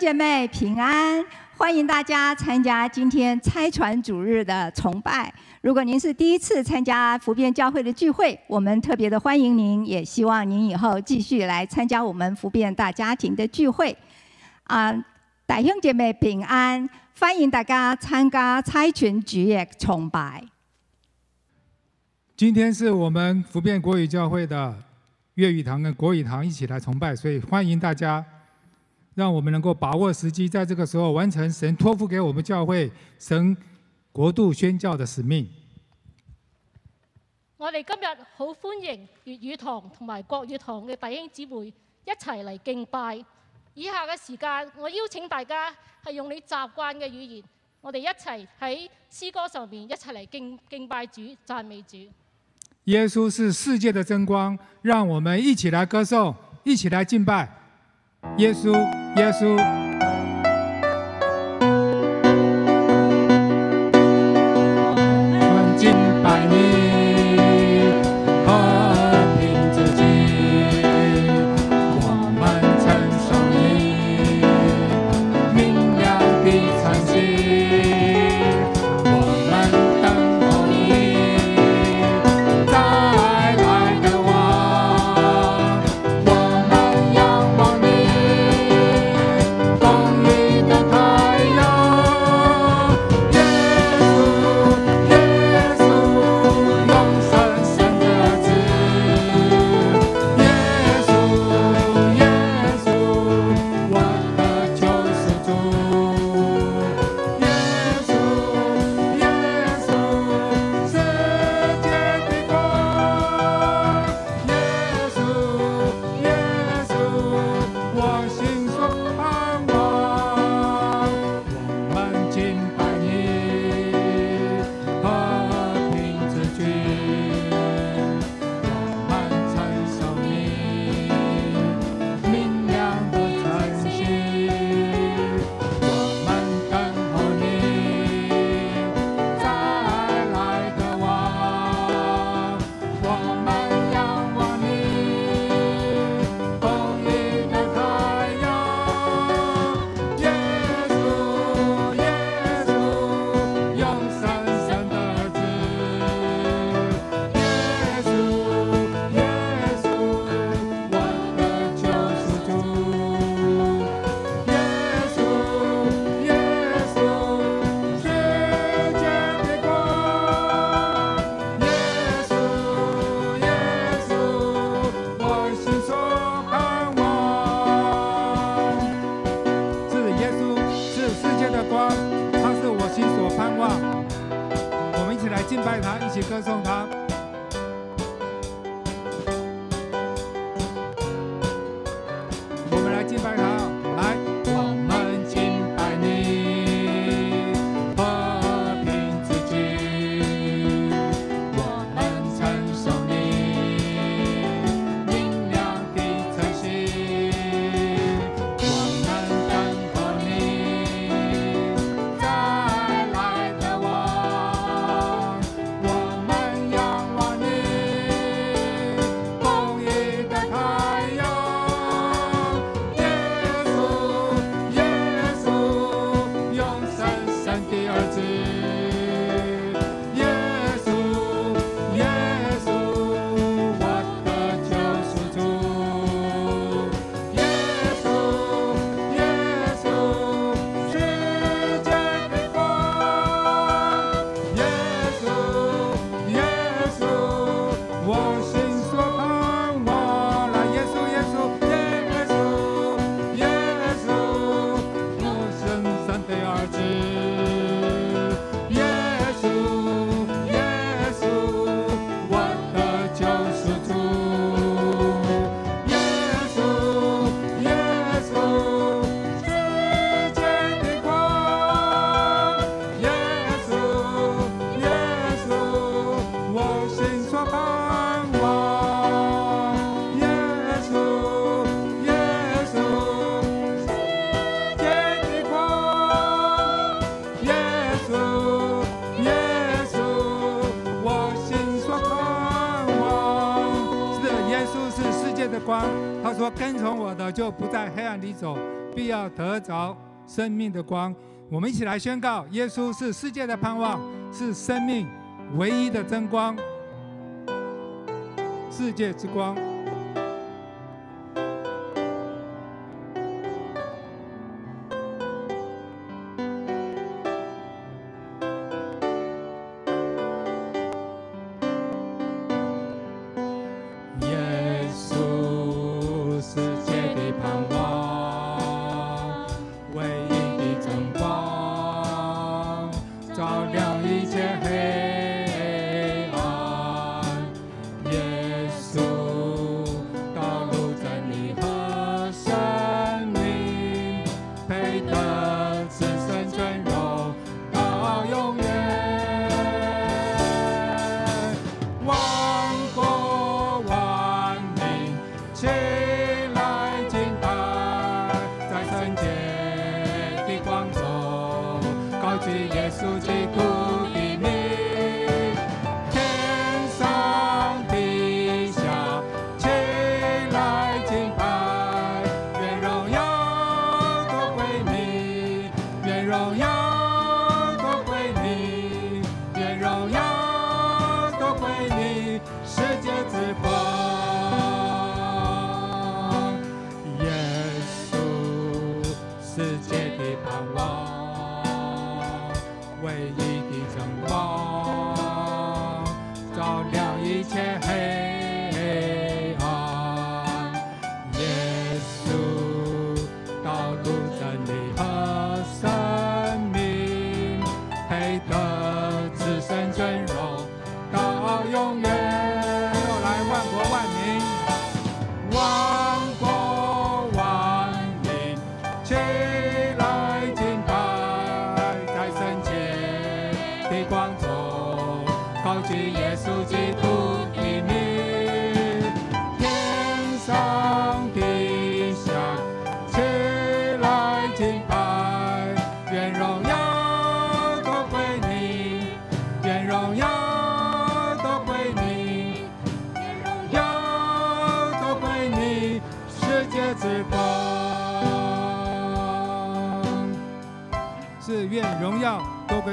姐妹平安，欢迎大家参加今天拆船主日的崇拜。如果您是第一次参加福变教会的聚会，我们特别的欢迎您，也希望您以后继续来参加我们福变大家庭的聚会。啊，弟兄姐妹平安，欢迎大家参加拆船主日崇拜。今天是我们福变国语教会的粤语堂跟国语堂一起来崇拜，所以欢迎大家。让我们能够把握时机，在这个时候完成神托付给我们教会神国度宣教的使命。我哋今日好歡迎粵語堂同埋國語堂嘅弟兄姊妹一齊嚟敬拜。以下嘅時間，我邀請大家係用你習慣嘅語言，我哋一齊喺詩歌上面一齊嚟敬敬拜主、讚美主。耶穌是世界的真光，讓我們一起來歌頌，一起來敬拜。耶稣，耶稣。不在黑暗里走必要得着生命的光。我们一起来宣告耶稣是世界的盼望是生命唯一的真光世界之光。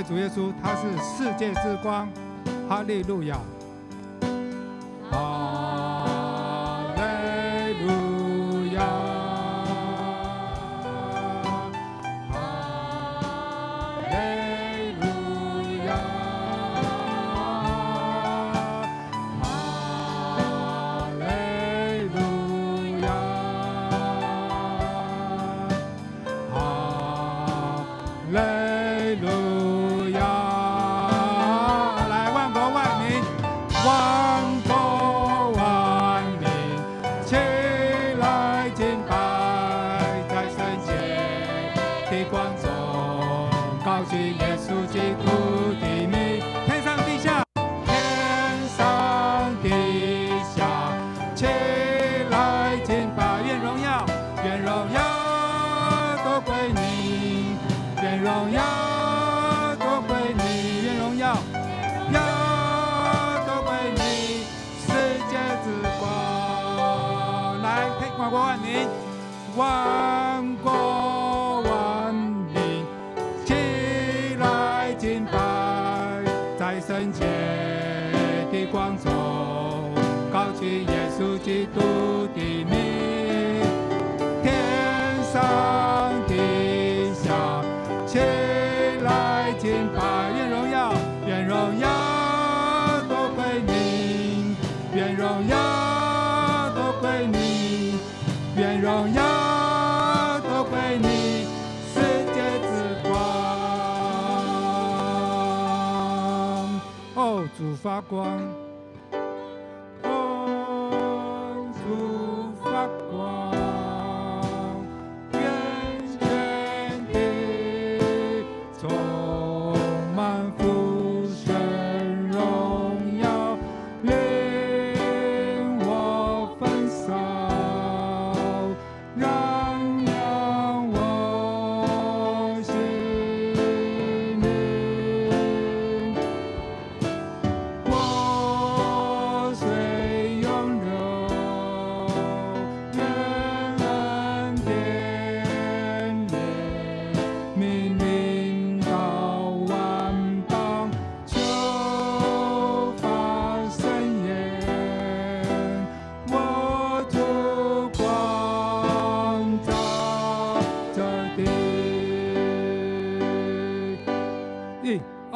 主耶稣他是世界之光。哈利路亚。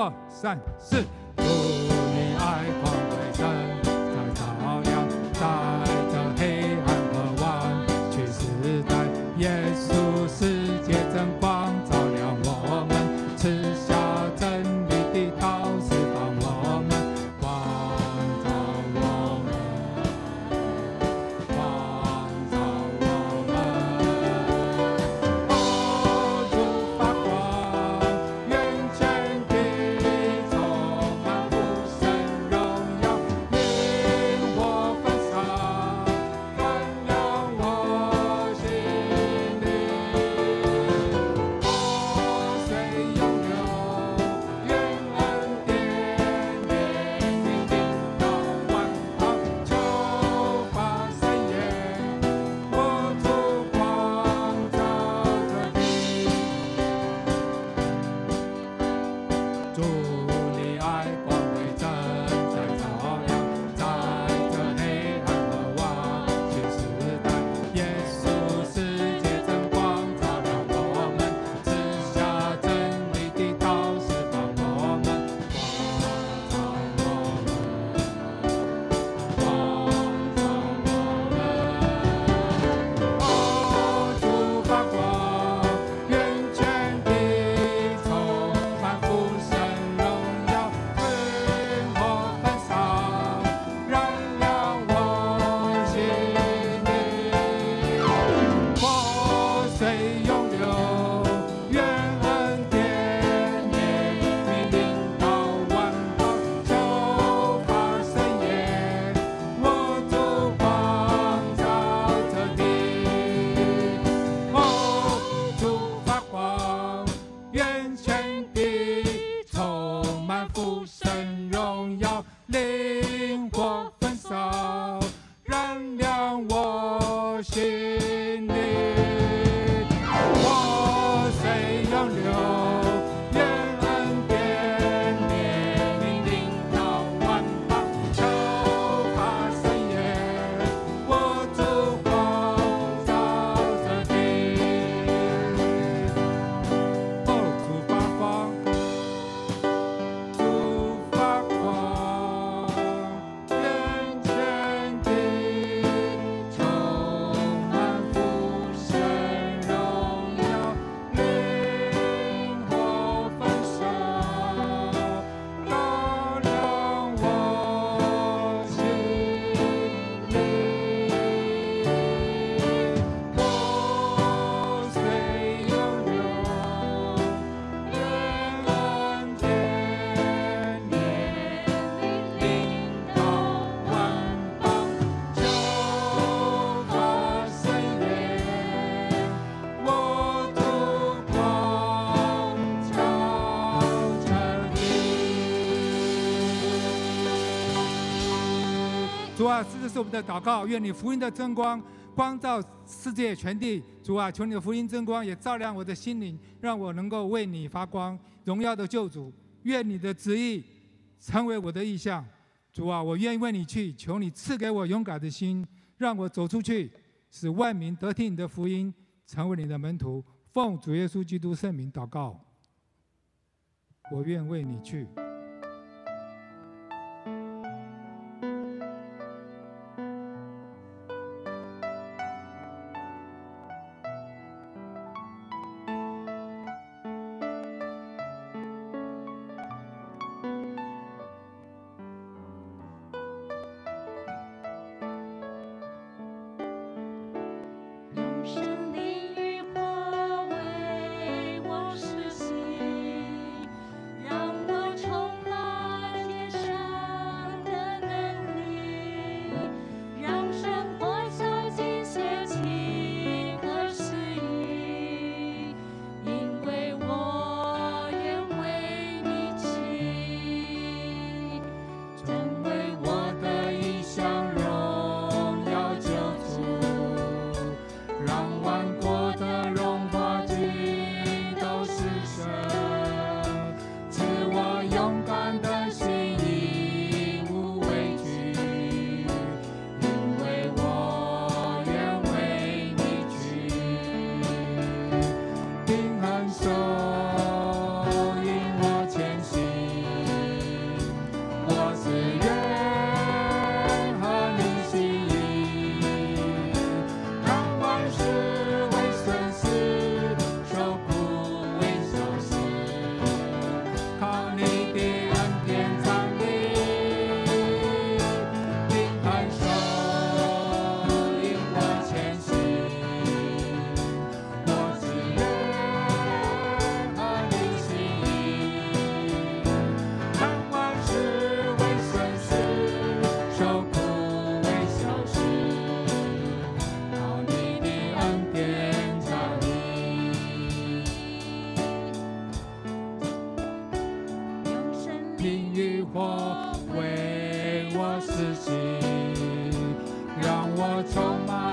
二三四。祝你爱是我们的祷告，愿你福音的真光光照世界全地。主啊，求你的福音真光也照亮我的心灵，让我能够为你发光。荣耀的救主，愿你的旨意成为我的意向。主啊，我愿意为你去，求你赐给我勇敢的心，让我走出去，使万民得听你的福音，成为你的门徒。奉主耶稣基督圣名祷告，我愿为你去。灵与火为我自己，让我充满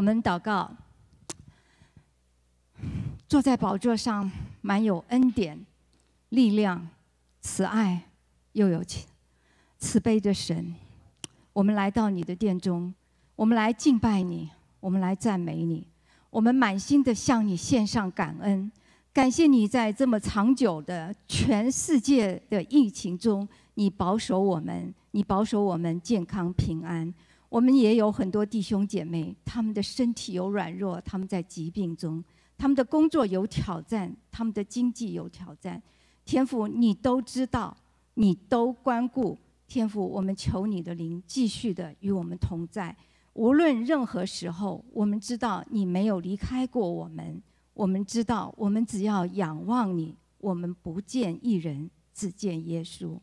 我们祷告，坐在宝座上满有恩典、力量、慈爱，又有慈慈悲的神。我们来到你的殿中，我们来敬拜你，我们来赞美你，我们满心的向你献上感恩，感谢你在这么长久的全世界的疫情中，你保守我们，你保守我们健康平安。我们也有很多弟兄姐妹，他们的身体有软弱，他们在疾病中，他们的工作有挑战，他们的经济有挑战。天父，你都知道，你都关顾。天父，我们求你的灵继续的与我们同在，无论任何时候，我们知道你没有离开过我们。我们知道，我们只要仰望你，我们不见一人，只见耶稣。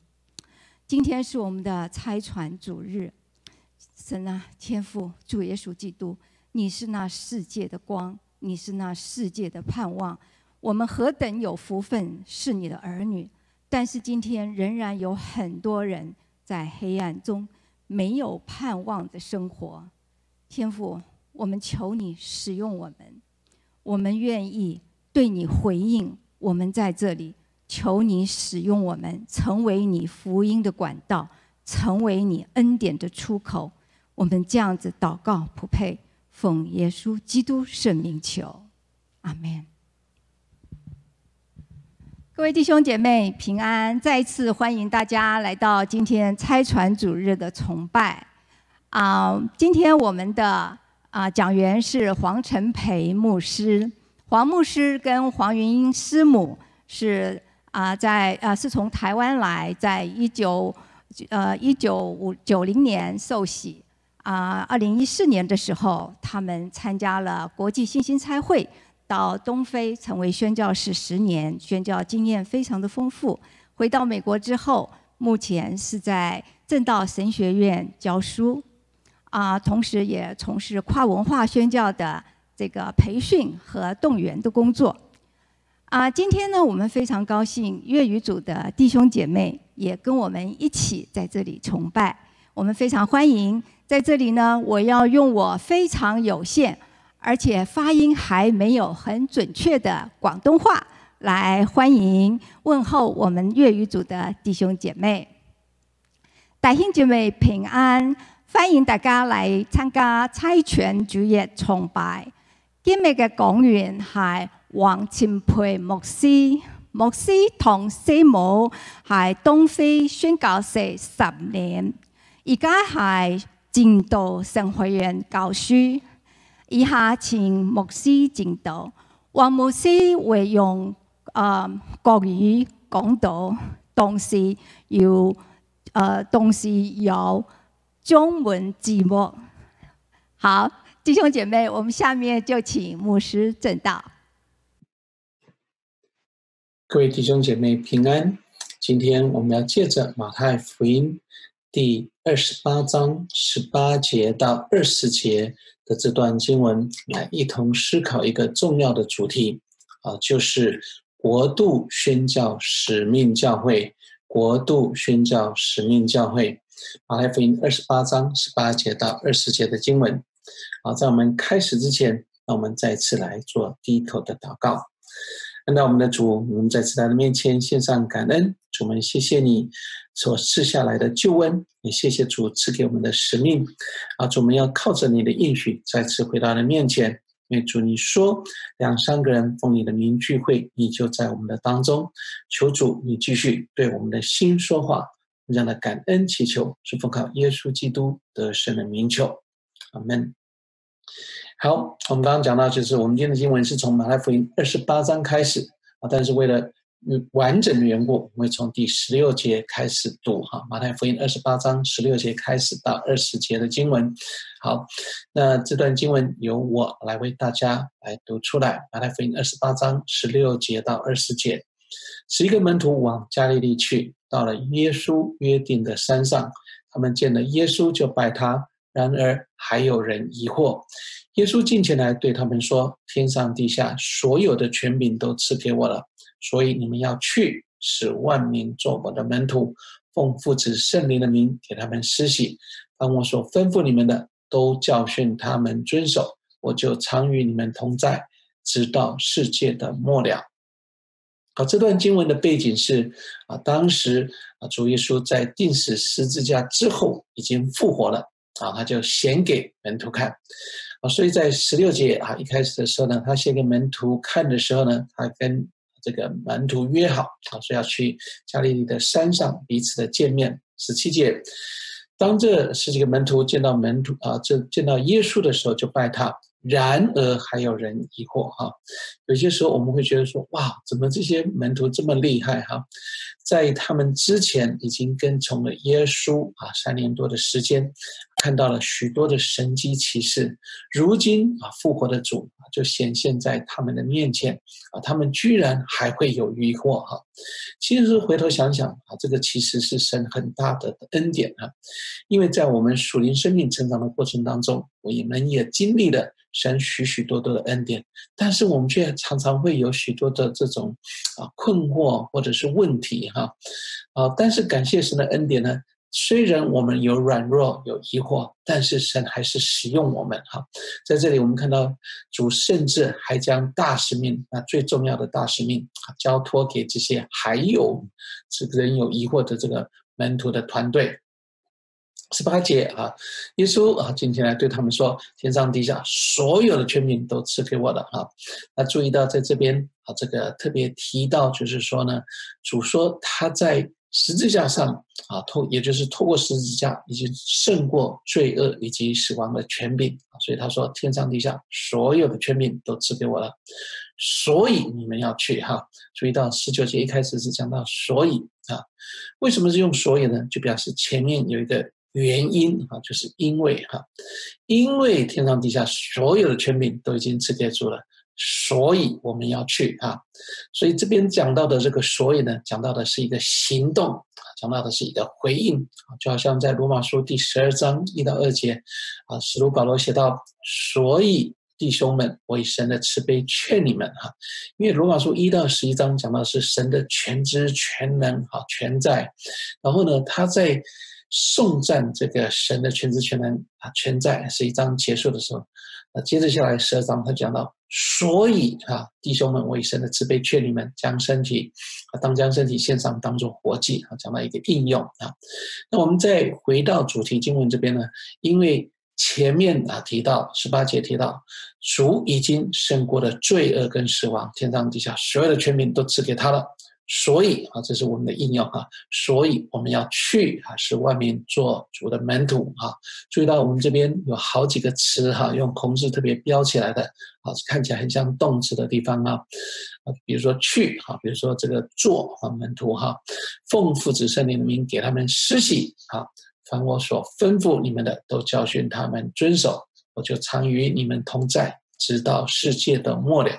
今天是我们的拆船主日。神啊，天父，主耶稣基督，你是那世界的光，你是那世界的盼望。我们何等有福分，是你的儿女。但是今天仍然有很多人在黑暗中没有盼望的生活。天父，我们求你使用我们，我们愿意对你回应。我们在这里，求你使用我们，成为你福音的管道，成为你恩典的出口。我们这样子祷告，普配奉耶稣基督圣名求，阿门。各位弟兄姐妹平安！再一次欢迎大家来到今天拆船主日的崇拜。啊、今天我们的啊、讲员是黄晨培牧师，黄牧师跟黄云英师母是啊、在啊、是从台湾来，在一九呃一九五九零年受洗。啊，二零一四年的时候，他们参加了国际信心差会，到东非成为宣教士十年，宣教经验非常的丰富。回到美国之后，目前是在正道神学院教书，啊，同时也从事跨文化宣教的这个培训和动员的工作。啊，今天呢，我们非常高兴，粤语组的弟兄姐妹也跟我们一起在这里崇拜，我们非常欢迎。在这里呢，我要用我非常有限，而且发音还没有很准确的广东话来欢迎问候我们粤语组的弟兄姐妹。弟兄姐妹平安，欢迎大家来参加猜拳主日崇拜。今日嘅讲员系王前培牧师，牧師同師母喺東非宣教社十年，而家係進度神學院教書。以下請牧師進度，黃牧師會用誒國語講道，同時要。呃，同時有中文字幕。好，弟兄姐妹，我們下面就請牧師證道。各位弟兄姐妹平安。今天我们要借着马太福音第二十八章十八节到二十节的这段经文，来一同思考一个重要的主题，啊，就是国度宣教使命教会，国度宣教使命教会，马太福音二十八章十八节到二十节的经文。好，在我们开始之前，让我们再次来做低头的祷告。看到我们的主，我们在慈愛的面前献上感恩。主们，谢谢你所赐下来的救恩，也谢谢主赐给我们的使命。啊，主，我們要靠着你的应许，再次回到你的面前。因為主你说，两三个人奉你的名聚会，你就在我们的当中。求主你继续对我们的心說話，這樣的感恩祈求是奉靠耶稣基督得胜的名求。阿门。好，我们刚刚讲到，就是我们今天的经文是从马太福音二十八章开始啊，但是为了完整的缘故，我会从第十六节开始读哈，马太福音二十八章十六节开始到二十节的经文。好，那这段经文由我来为大家来读出来，马太福音二十八章十六节到二十节，十一个门徒往加利利去，到了耶稣约定的山上，他们见了耶稣就拜他。然而还有人疑惑。耶稣近前来对他们说：天上地下所有的权柄都赐给我了。所以你们要去，使万民做我的门徒，奉父子圣灵的名给他们施洗，把我所吩咐你们的都教训他们遵守。我就常与你们同在，直到世界的末了。好，这段经文的背景是啊，当时啊，主耶稣在定死十字架之后已经复活了啊，他就显给门徒看啊，所以在十六节啊一开始的时候呢，他写给门徒看的时候呢，他跟这个门徒约好啊，说要去加利利的山上彼此的见面。十七节，当这十几个门徒见到门徒啊，这见到耶稣的时候，就拜他。然而还有人疑惑哈，有些时候我们会觉得说，哇，怎么这些门徒这么厉害哈？在他们之前已经跟从了耶稣啊三年多的时间，看到了许多的神机骑士，如今啊复活的主就显现在他们的面前啊，他们居然还会有疑惑哈？其实回头想想啊，这个其实是神很大的恩典啊，因为在我们属灵生命成长的过程当中，我们也经历了。神许许多多的恩典，但是我们却常常会有许多的这种啊困惑或者是问题哈，啊，但是感谢神的恩典呢，虽然我们有软弱有疑惑，但是神还是使用我们哈。在这里我们看到主甚至还将大使命啊最重要的大使命交托给这些还有这个人有疑惑的这个门徒的团队。十八节啊，耶稣啊，今天来对他们说：天上地下所有的權柄都赐给我的啊。那注意到在这边啊，这个特别提到，就是说呢，主说他在十字架上啊，透，也就是透过十字架已經勝過罪恶以及死亡的权柄。所以他说：天上地下所有的权柄都赐给我了。所以你们要去哈。注意到十九节一开始是讲到所以啊，为什么是用所以呢？就表示前面有一个。原因啊，就是因为哈，因为天上地下所有的权柄都已经赐给主了，所以我们要去啊。所以这边讲到的这个所以呢，讲到的是一个行动，讲到的是一个回应，就好像在罗马书第十二章一到二节啊，使徒保罗写到，所以。弟兄们，我以神的慈悲劝你们哈，因为罗马书一到十一章讲到是神的全知全能啊全在，然后呢，他在颂赞这个神的全知全能啊全在，十一章结束的时候，那接着下来十二章他讲到，所以啊，弟兄们，我以神的慈悲劝你们，将身体啊当将身体献上，当做活祭啊，讲到一个应用啊，那我们再回到主题经文这边呢，因为。前面啊提到十八节提到，主已经胜过了罪恶跟死亡，天上地下所有的权柄都赐给他了。所以啊，这是我们的应用啊。所以我们要去啊，是外面做主的门徒啊。注意到我们这边有好几个词哈，用孔字特别标起来的啊，看起来很像动词的地方啊啊，比如说去哈，比如说这个做啊门徒哈，奉父子圣灵的名给他们施洗啊。凡我所吩咐你们的，都教训他们遵守，我就常与你们同在，直到世界的末了。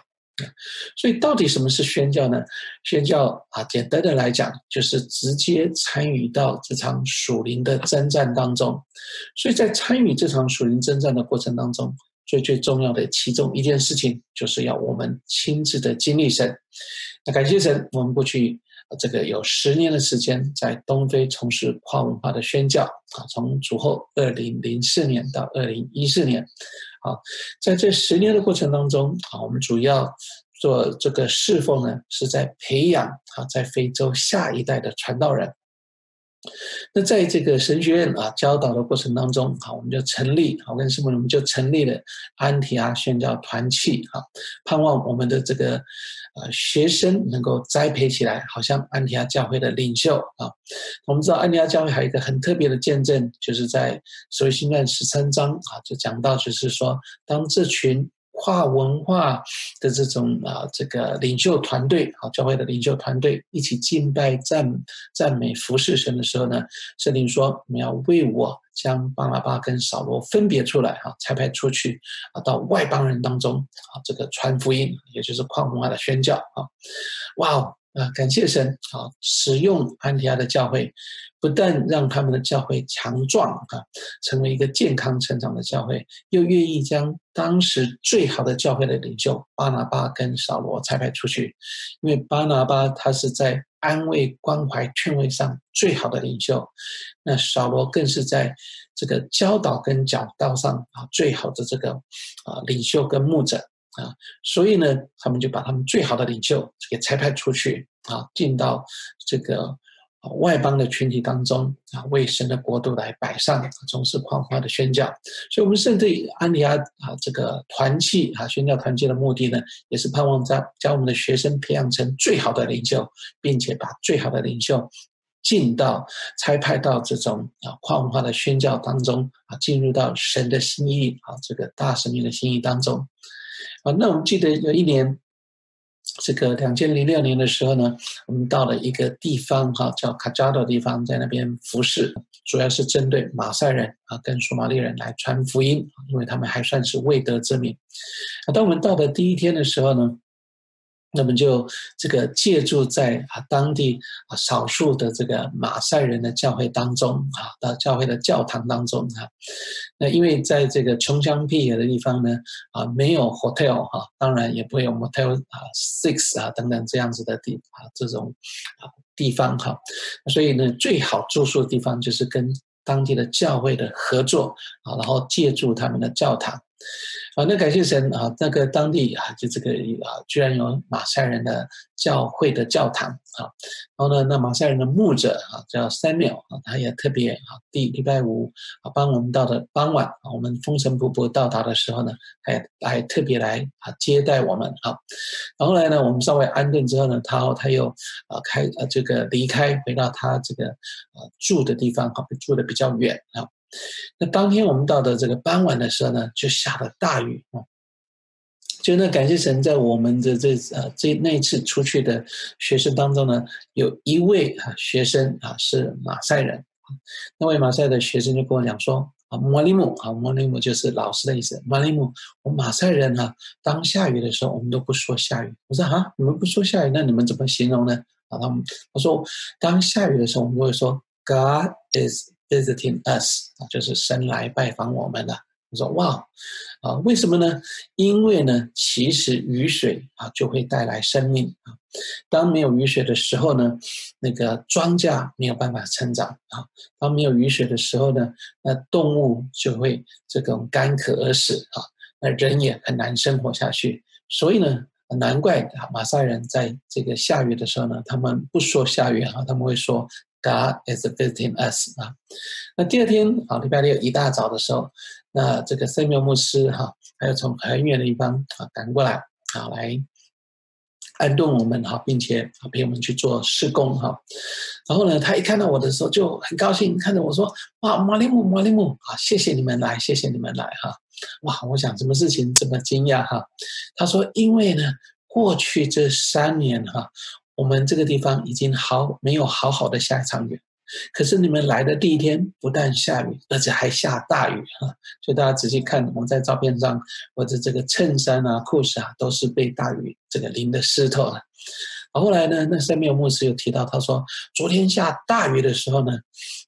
所以，到底什么是宣教呢？宣教啊，简单的来讲，就是直接参与到这场属灵的征战当中。所以在参与这场属灵征战的过程当中，最最重要的其中一件事情，就是要我们亲自的经历神。那感谢神，我们过去。这个有十年的时间在东非从事跨文化的宣教啊，从主后二零零四年到二零一四年，啊，在这十年的过程当中啊，我们主要做这个侍奉呢，是在培养啊，在非洲下一代的传道人。那在这个神学院啊教导的过程当中，好，我们就成立，好，跟师母，我们就成立了安提阿宣教团契，啊，盼望我们的这个呃学生能够栽培起来，好像安提阿教会的领袖啊。我们知道安提阿教会还有一个很特别的见证，就是在所谓新传十三章啊，就讲到，就是说当这群。跨文化的这种啊，这个领袖团队啊，教会的领袖团队一起敬拜、赞赞美、服侍神的时候呢，圣灵说：“我们要为我将巴拉巴跟扫罗分别出来，啊，差派出去啊，到外邦人当中啊，这个传福音，也就是跨文化的宣教啊。”哇哦！啊，感谢神啊！使用安提亚的教会，不但让他们的教会强壮啊，成为一个健康成长的教会，又愿意将当时最好的教会的领袖巴拿巴跟扫罗差派出去。因为巴拿巴他是在安慰、关怀、劝慰上最好的领袖，那扫罗更是在这个教导跟讲道上啊最好的这个啊领袖跟牧者。啊，所以呢，他们就把他们最好的领袖给差派出去啊，进到这个外邦的群体当中啊，为神的国度来摆上，从事狂花的宣教。所以，我们甚至安利亚啊这个团契啊，宣教团契的目的呢，也是盼望将将我们的学生培养成最好的领袖，并且把最好的领袖进到差派到这种啊跨文化的宣教当中啊，进入到神的心意啊这个大神命的心意当中。啊，那我们记得有一年，这个两千零六年的时候呢，我们到了一个地方哈，叫卡加的地方，在那边服侍，主要是针对马赛人啊跟索马里人来传福音，因为他们还算是未得之名。啊，当我们到的第一天的时候呢。那么就这个借助在啊当地啊少数的这个马赛人的教会当中啊，到教会的教堂当中啊，那因为在这个穷乡僻野的地方呢啊，没有 hotel 哈，当然也不会有 motel 啊 six 啊等等这样子的地啊这种啊地方哈，所以呢最好住宿的地方就是跟当地的教会的合作啊，然后借助他们的教堂。啊，那感谢神啊！那个当地啊，就这个啊，居然有马赛人的教会的教堂啊。然后呢，那马赛人的牧者啊，叫 Samuel 啊，他也特别啊，第礼拜五啊，帮我们到的傍晚啊，我们风尘仆仆到达的时候呢，还还特别来啊接待我们啊。然后来呢，我们稍微安顿之后呢，他他又啊开啊这个离开，回到他这个啊住的地方，啊住的比较远啊。那当天我们到的这个傍晚的时候呢，就下了大雨啊。就那感谢神，在我们的这呃这那一次出去的学生当中呢，有一位啊学生啊是马赛人那位马赛的学生就跟我讲说啊，莫里姆啊，莫里姆就是老师的意思。莫里姆，我马赛人啊，当下雨的时候，我们都不说下雨。我说啊，你们不说下雨，那你们怎么形容呢？啊，他们他说，当下雨的时候，我们会说 God is visiting us 啊，就是神来拜访我们了。我说哇，啊，为什么呢？因为呢，其实雨水啊就会带来生命啊。当没有雨水的时候呢，那个庄稼没有办法成长啊。当没有雨水的时候呢，那动物就会这种干渴而死啊。那人也很难生活下去。所以呢，难怪啊，马赛人在这个下雨的时候呢，他们不说下雨啊，他们会说 God is visiting us 啊。那第二天啊，礼拜六一大早的时候。那这个塞缪牧师哈，还有从很远的地方啊赶过来啊，来安顿我们哈，并且啊陪我们去做施工哈。然后呢，他一看到我的时候就很高兴，看着我说：“哇，马利姆，马利姆啊，谢谢你们来，谢谢你们来哈。”哇，我想什么事情这么惊讶哈？他说：“因为呢，过去这三年哈，我们这个地方已经好没有好好的下一场雨。”可是你们来的第一天，不但下雨，而且还下大雨啊！所以大家仔细看，我在照片上，我的这个衬衫啊、裤子啊，都是被大雨这个淋的湿透了。后来呢，那上面有牧师有提到，他说昨天下大雨的时候呢，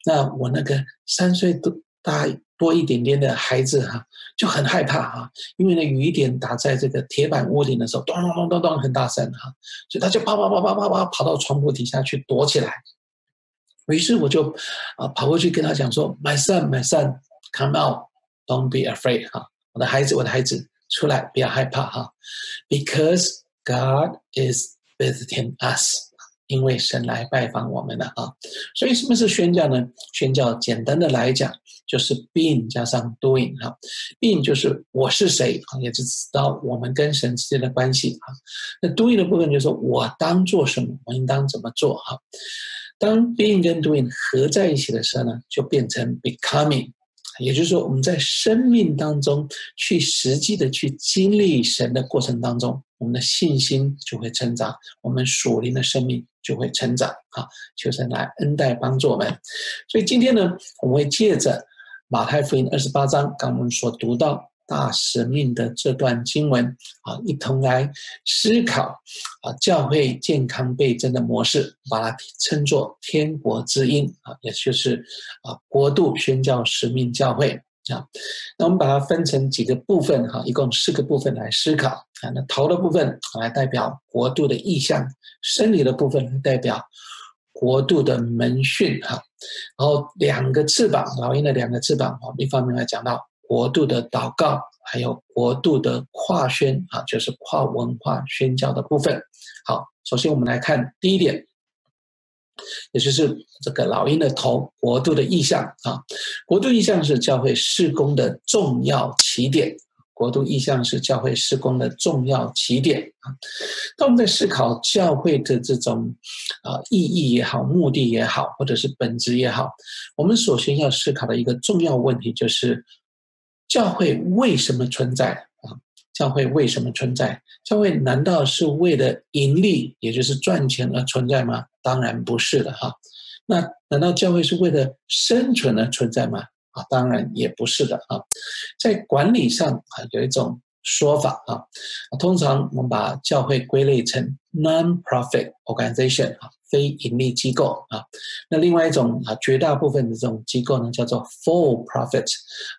那我那个三岁多大多一点点的孩子哈，就很害怕哈，因为那雨点打在这个铁板屋顶的时候，咚咚咚咚咚很大声哈，所以他就啪啪啪啪啪啪跑到窗户底下去躲起来。于是我就啊跑过去跟他讲说：“My son, my son, come out, don't be afraid 哈，我的孩子，我的孩子，出来，不要害怕哈，because God is visiting us，因为神来拜访我们了啊。所以什么是宣教呢？宣教简单的来讲就是 being 加上 doing 哈，being 就是我是谁啊，也就知道我们跟神之间的关系啊。那 doing 的部分就是我当做什么，我应当怎么做哈。”当 being 跟 doing 合在一起的时候呢，就变成 becoming，也就是说，我们在生命当中去实际的去经历神的过程当中，我们的信心就会成长，我们属灵的生命就会成长。啊，求神来恩待帮助我们。所以今天呢，我们会借着马太福音二十八章，刚我们所读到。大使命的这段经文啊，一同来思考啊，教会健康倍增的模式，把它称作天国之音啊，也就是啊国度宣教使命教会啊。那我们把它分成几个部分哈，一共四个部分来思考啊。那头的部分来代表国度的意向，生理的部分代表国度的门训哈。然后两个翅膀，老鹰的两个翅膀啊，一方面来讲到。国度的祷告，还有国度的跨宣啊，就是跨文化宣教的部分。好，首先我们来看第一点，也就是这个老鹰的头，国度的意向啊。国度意向是教会施工的重要起点，国度意向是教会施工的重要起点啊。当我们在思考教会的这种啊意义也好、目的也好，或者是本质也好，我们首先要思考的一个重要问题就是。教会为什么存在啊？教会为什么存在？教会难道是为了盈利，也就是赚钱而存在吗？当然不是的哈。那难道教会是为了生存而存在吗？啊，当然也不是的啊。在管理上啊，有一种说法啊，通常我们把教会归类成 non-profit organization 啊。非盈利机构啊，那另外一种啊，绝大部分的这种机构呢，叫做 for profit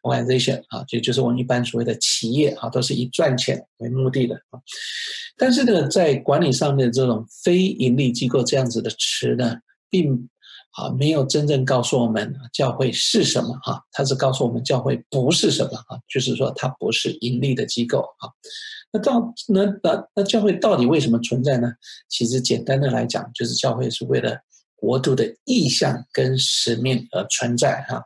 organization 啊，就就是我们一般所谓的企业啊，都是以赚钱为目的的啊。但是呢，在管理上面这种非盈利机构这样子的词呢，并啊没有真正告诉我们教会是什么啊，他是告诉我们教会不是什么啊，就是说它不是盈利的机构啊。那到那那那教会到底为什么存在呢？其实简单的来讲，就是教会是为了国度的意向跟使命而存在哈。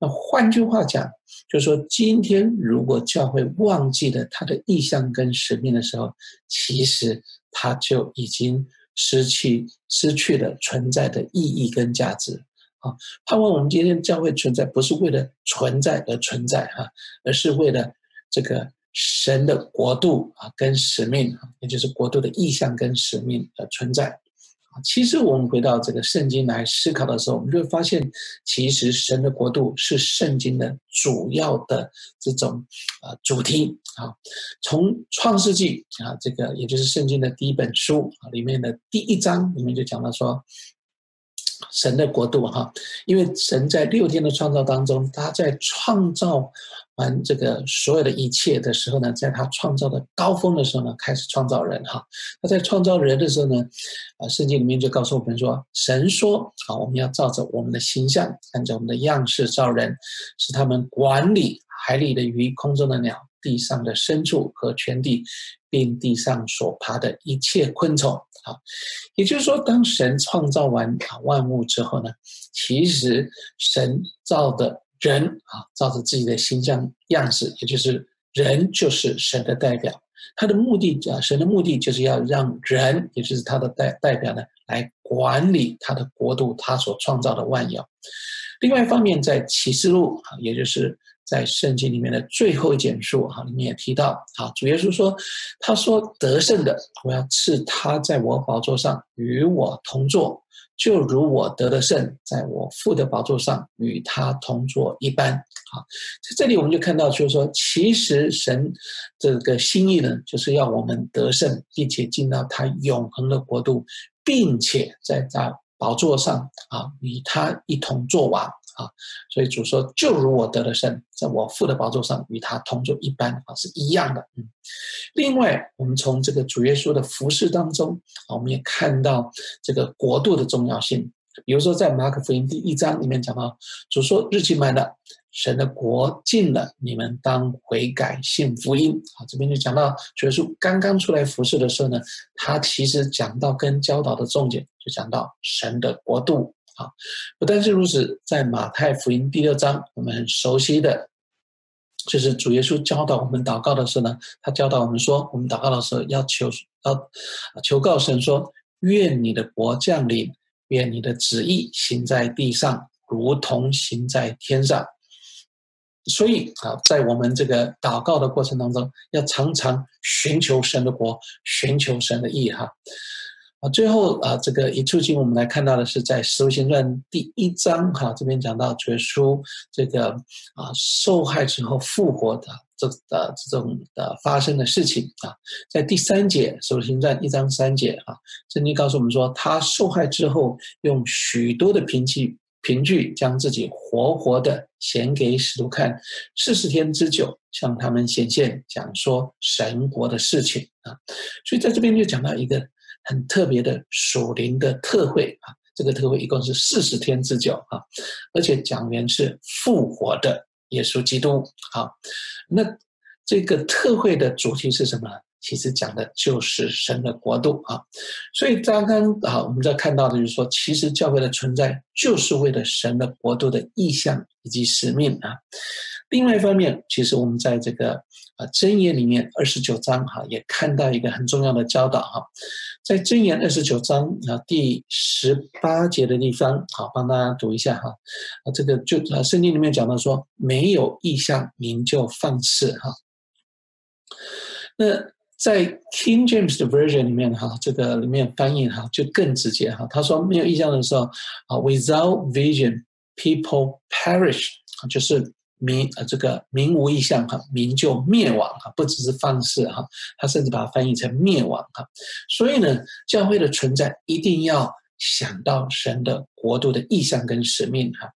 那换句话讲，就是说今天如果教会忘记了他的意向跟使命的时候，其实他就已经失去失去了存在的意义跟价值啊。盼望我们今天教会存在不是为了存在而存在哈，而是为了这个。神的国度啊，跟使命，也就是国度的意向跟使命的存在。其实我们回到这个圣经来思考的时候，我们就会发现，其实神的国度是圣经的主要的这种啊主题啊。从创世纪啊，这个也就是圣经的第一本书啊里面的第一章里面就讲到说。神的国度哈，因为神在六天的创造当中，他在创造完这个所有的一切的时候呢，在他创造的高峰的时候呢，开始创造人哈。他在创造人的时候呢，啊，圣经里面就告诉我们说，神说啊，我们要照着我们的形象，按照我们的样式造人，使他们管理海里的鱼、空中的鸟、地上的牲畜和全地。并地上所爬的一切昆虫，啊，也就是说，当神创造完啊万物之后呢，其实神造的人啊，照着自己的形象样式，也就是人就是神的代表，他的目的啊，神的目的就是要让人，也就是他的代代表呢，来管理他的国度，他所创造的万有。另外一方面，在启示录啊，也就是。在圣经里面的最后一卷书，哈，里面也提到，哈，主耶稣说，他说得胜的，我要赐他在我宝座上与我同坐，就如我得的胜，在我父的宝座上与他同坐一般。好，在这里我们就看到，就是说，其实神这个心意呢，就是要我们得胜，并且进到他永恒的国度，并且在他宝座上啊，与他一同作王。啊，所以主说，就如我得了胜，在我父的宝座上与他同坐一般啊，是一样的。嗯，另外，我们从这个主耶稣的服饰当中啊，我们也看到这个国度的重要性。比如说，在马可福音第一章里面讲到，主说日期满了，神的国近了，你们当悔改信福音。啊，这边就讲到主耶稣刚刚出来服侍的时候呢，他其实讲到跟教导的重点，就讲到神的国度。啊，不但是如此，在马太福音第六章，我们很熟悉的，就是主耶稣教导我们祷告的时候呢，他教导我们说，我们祷告的时候要求要求告神说，愿你的国降临，愿你的旨意行在地上，如同行在天上。所以啊，在我们这个祷告的过程当中，要常常寻求神的国，寻求神的意哈。啊，最后啊，这个一处经我们来看到的是在《使徒行传》第一章哈，这边讲到主耶稣这个啊受害之后复活的这的这种的发生的事情啊，在第三节《使徒行传》一章三节啊，圣经告诉我们说，他受害之后用许多的凭据凭据将自己活活的显给使徒看，四十天之久向他们显现，讲说神国的事情啊，所以在这边就讲到一个。很特别的属灵的特会啊，这个特会一共是四十天之久啊，而且讲员是复活的耶稣基督啊。那这个特会的主题是什么？其实讲的就是神的国度啊。所以刚刚啊，我们在看到的就是说，其实教会的存在就是为了神的国度的意向以及使命啊。另外一方面，其实我们在这个啊箴言里面二十九章哈，也看到一个很重要的教导哈。在箴言二十九章啊第十八节的地方，好，帮大家读一下哈。啊，这个就啊圣经里面讲到说，没有意向，民就放肆哈。那在 King James 的 Version 里面哈，这个里面翻译哈就更直接哈。他说没有意向的时候啊，Without vision, people perish，就是。民呃，这个民无异象哈，民就灭亡哈，不只是放肆哈，他甚至把它翻译成灭亡哈。所以呢，教会的存在一定要想到神的国度的意向跟使命哈。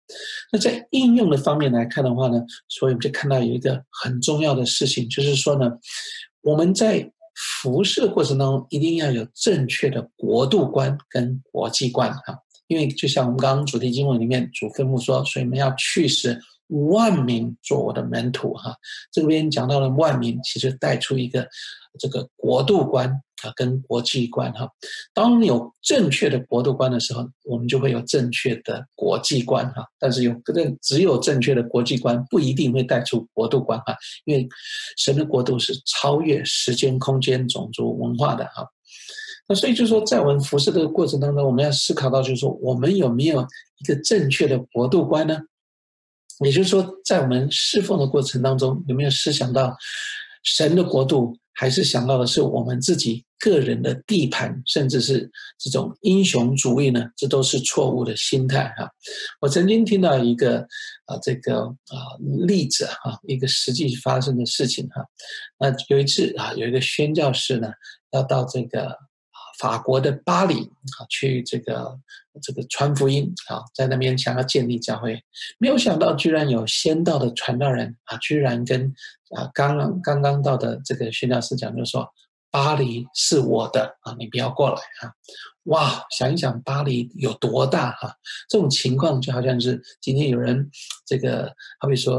那在应用的方面来看的话呢，所以我们就看到有一个很重要的事情，就是说呢，我们在服侍的过程当中，一定要有正确的国度观跟国际观哈。因为就像我们刚刚主题经文里面主分目说，所以我们要去时万民做我的门徒，哈，这边讲到了万民，其实带出一个这个国度观啊，跟国际观，哈。当有正确的国度观的时候，我们就会有正确的国际观，哈。但是有正只有正确的国际观，不一定会带出国度观，哈。因为神的国度是超越时间、空间、种族、文化的，哈。那所以就说，在我们服侍的过程当中，我们要思考到，就是说，我们有没有一个正确的国度观呢？也就是说，在我们侍奉的过程当中，有没有思想到神的国度，还是想到的是我们自己个人的地盘，甚至是这种英雄主义呢，这都是错误的心态哈。我曾经听到一个啊这个啊例子哈，一个实际发生的事情哈。那有一次啊，有一个宣教士呢，要到这个。法国的巴黎啊，去这个这个传福音啊，在那边想要建立教会，没有想到居然有先到的传道人啊，居然跟啊刚刚刚刚到的这个宣教师讲，就说。巴黎是我的啊，你不要过来啊！哇，想一想巴黎有多大哈？这种情况就好像是今天有人这个，好比说，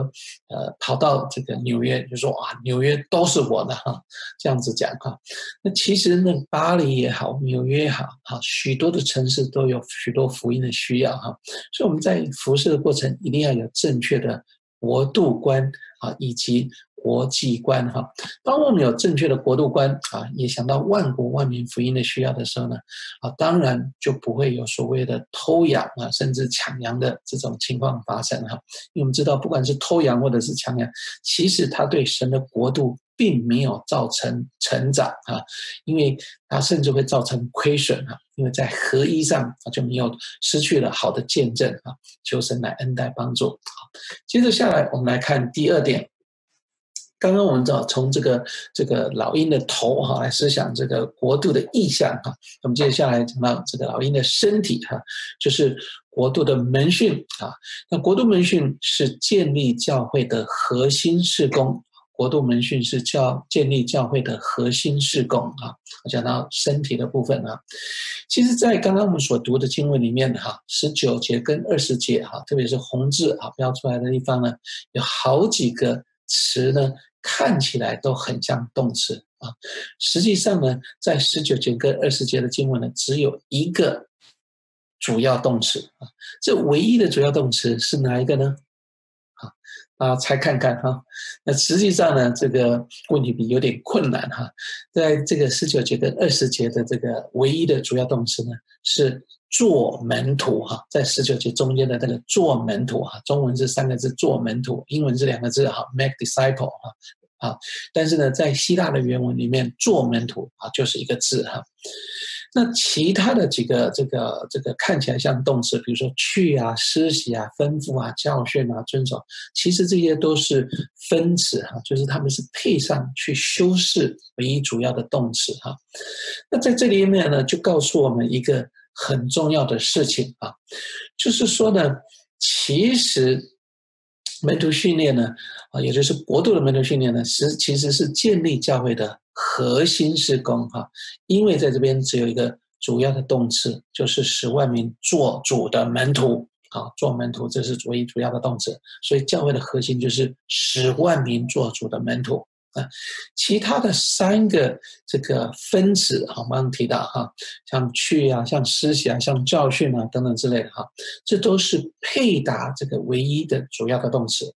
呃，跑到这个纽约，就说啊，纽约都是我的哈，这样子讲哈。那其实呢，巴黎也好，纽约也好，哈，许多的城市都有许多福音的需要哈。所以我们在服侍的过程，一定要有正确的国度观啊，以及。国际观哈，当我们有正确的国度观啊，也想到万国万民福音的需要的时候呢，啊，当然就不会有所谓的偷羊啊，甚至抢羊的这种情况发生哈。因为我们知道，不管是偷羊或者是抢羊，其实它对神的国度并没有造成成长啊，因为它甚至会造成亏损啊，因为在合一上啊就没有失去了好的见证啊，求神来恩待帮助。好，接着下来我们来看第二点。刚刚我们知道从这个这个老鹰的头哈来思想这个国度的意象哈，那么接下来讲到这个老鹰的身体哈，就是国度的门训啊。那国度门训是建立教会的核心事工，国度门训是教建立教会的核心事工啊。我讲到身体的部分啊，其实，在刚刚我们所读的经文里面哈，十九节跟二十节哈，特别是红字啊标出来的地方呢，有好几个词呢。看起来都很像动词啊，实际上呢，在十九节跟二十节的经文呢，只有一个主要动词啊，这唯一的主要动词是哪一个呢？啊，大家猜看看哈。那实际上呢，这个问题比有点困难哈。在这个十九节跟二十节的这个唯一的主要动词呢，是做门徒哈。在十九节中间的那个做门徒哈，中文是三个字做门徒，英文是两个字哈，make disciple 哈。啊，但是呢，在希腊的原文里面，“做门徒”啊，就是一个字哈。那其他的几个这个这个看起来像动词，比如说去啊、施洗啊、吩咐啊、教训啊、遵守，其实这些都是分词哈，就是他们是配上去修饰唯一主要的动词哈。那在这里面呢，就告诉我们一个很重要的事情啊，就是说呢，其实。门徒训练呢，啊，也就是国度的门徒训练呢，实其实是建立教会的核心施工哈。因为在这边只有一个主要的动词，就是十万名做主的门徒啊，做门徒这是主一主要的动词，所以教会的核心就是十万名做主的门徒。啊，其他的三个这个分子，好，我们刚提到哈，像去啊，像施洗啊，像教训啊等等之类的哈，这都是配搭这个唯一的主要的动词。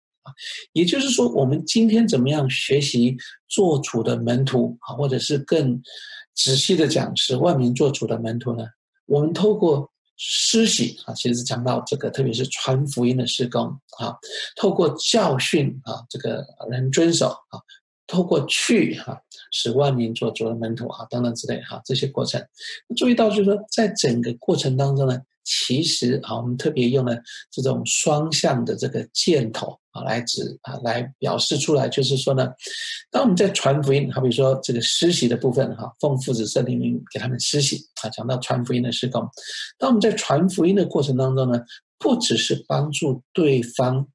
也就是说，我们今天怎么样学习做主的门徒啊，或者是更仔细的讲，使万民做主的门徒呢？我们透过施洗啊，其实讲到这个，特别是传福音的施工啊，透过教训啊，这个人遵守啊。透过去哈，使万民做主的门徒啊，等等之类哈，这些过程，注意到就是说，在整个过程当中呢，其实啊，我们特别用了这种双向的这个箭头啊，来指啊，来表示出来，就是说呢，当我们在传福音，好比如说这个施洗的部分哈，奉父子圣灵名给他们施洗啊，讲到传福音的施工，当我们在传福音的过程当中呢，不只是帮助对方。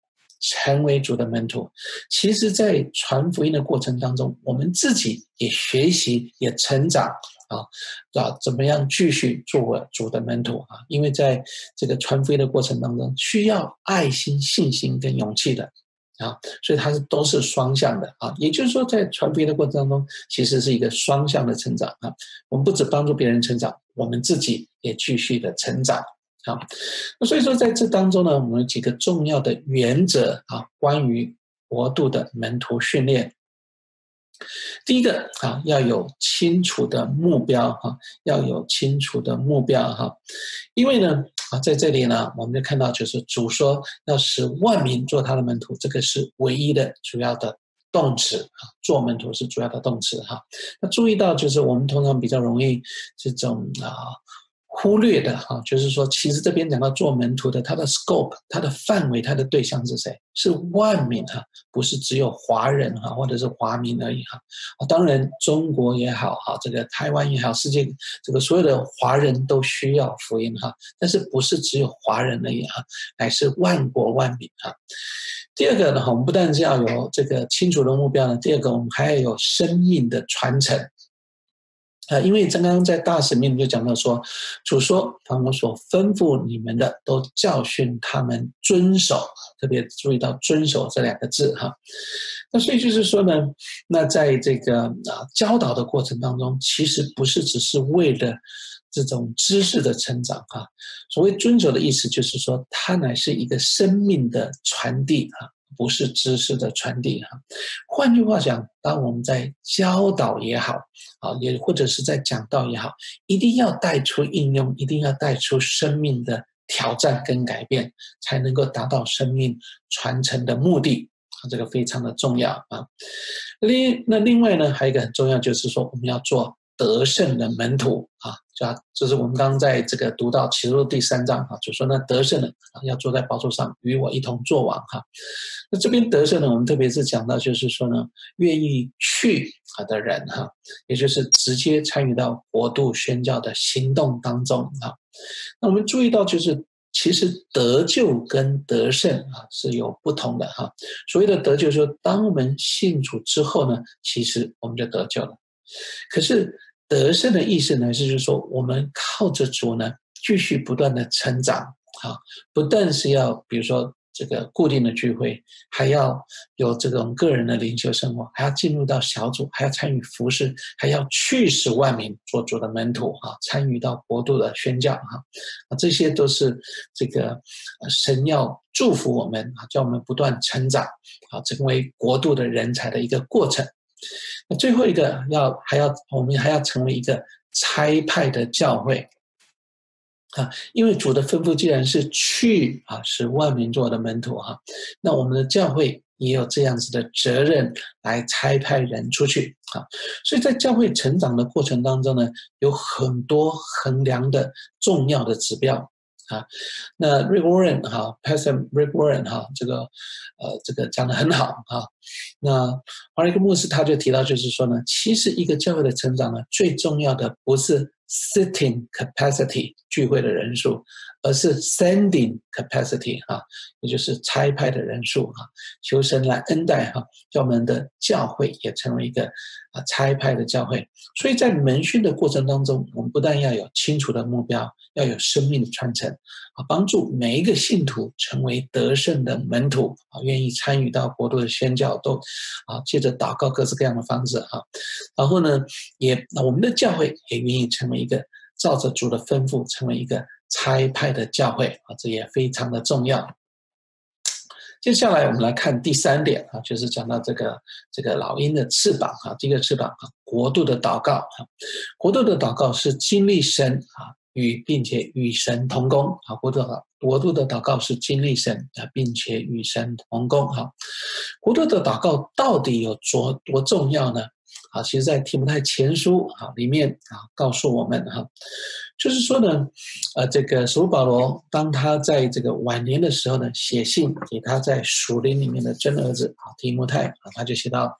成为主的门徒，其实，在传福音的过程当中，我们自己也学习，也成长啊，啊，怎么样继续做主的门徒啊？因为在这个传福音的过程当中，需要爱心、信心跟勇气的啊，所以它是都是双向的啊。也就是说，在传福音的过程当中，其实是一个双向的成长啊。我们不止帮助别人成长，我们自己也继续的成长。好，那所以说在这当中呢，我们几个重要的原则啊，关于国度的门徒训练。第一个啊，要有清楚的目标哈，要有清楚的目标哈，因为呢啊，在这里呢，我们就看到就是主说要使万民做他的门徒，这个是唯一的主要的动词啊，做门徒是主要的动词哈。那注意到就是我们通常比较容易这种啊。忽略的哈，就是说，其实这边讲到做门徒的，他的 scope，他的范围，他的对象是谁？是万民哈，不是只有华人哈，或者是华民而已哈。啊，当然中国也好哈，这个台湾也好，世界这个所有的华人都需要福音哈，但是不是只有华人而已哈，乃是万国万民哈。第二个呢，我们不但是要有这个清楚的目标呢，第二个我们还要有生命的传承。啊，因为刚刚在大使命就讲到说，主说，凡我所吩咐你们的，都教训他们遵守，特别注意到“遵守”这两个字哈。那所以就是说呢，那在这个啊教导的过程当中，其实不是只是为了这种知识的成长哈。所谓遵守的意思，就是说它乃是一个生命的传递哈。不是知识的传递哈，换句话讲，当我们在教导也好，啊，也或者是在讲道也好，一定要带出应用，一定要带出生命的挑战跟改变，才能够达到生命传承的目的啊，这个非常的重要啊。另那另外呢，还有一个很重要，就是说我们要做。得胜的门徒啊，就就是我们刚刚在这个读到启示录第三章啊，就说那得胜的啊，要坐在宝座上与我一同作王哈。那这边得胜呢，我们特别是讲到就是说呢，愿意去啊的人哈，也就是直接参与到国度宣教的行动当中啊。那我们注意到就是其实得救跟得胜啊是有不同的哈。所谓的得救，说当我们信主之后呢，其实我们就得救了。可是得胜的意思呢，是就是说，我们靠着主呢，继续不断的成长啊，不但是要，比如说这个固定的聚会，还要有这种个人的灵修生活，还要进入到小组，还要参与服饰，还要去使万民做主的门徒啊，参与到国度的宣教哈，啊，这些都是这个神要祝福我们啊，叫我们不断成长啊，成为国度的人才的一个过程。那最后一个要还要我们还要成为一个差派的教会啊，因为主的吩咐既然是去啊，是万民做的门徒哈，那我们的教会也有这样子的责任来差派人出去啊，所以在教会成长的过程当中呢，有很多衡量的重要的指标。啊，那 Rick Warren 哈，Pastor Rick Warren 哈，这个呃，这个讲的很好哈。那华莱克牧师他就提到，就是说呢，其实一个教会的成长呢，最重要的不是 sitting capacity 聚会的人数。而是 sending capacity 哈，也就是差派的人数哈，求神来恩待哈，叫我们的教会也成为一个啊差派的教会。所以在门训的过程当中，我们不但要有清楚的目标，要有生命的传承啊，帮助每一个信徒成为得胜的门徒啊，愿意参与到国度的宣教，都啊借着祷告各式各样的方式哈，然后呢，也我们的教会也愿意成为一个照着主的吩咐，成为一个。差派的教会啊，这也非常的重要。接下来我们来看第三点啊，就是讲到这个这个老鹰的翅膀啊，第一个翅膀啊，国度的祷告啊，国度的祷告是经历神啊，与并且与神同工啊，国度的国度的祷告是经历神啊，并且与神同工啊。国度的祷告到底有多多重要呢？啊，其实，在提摩太前书啊里面啊，告诉我们哈，就是说呢，呃，这个使徒保罗当他在这个晚年的时候呢，写信给他在属灵里面的真儿子啊提摩太啊，他就写到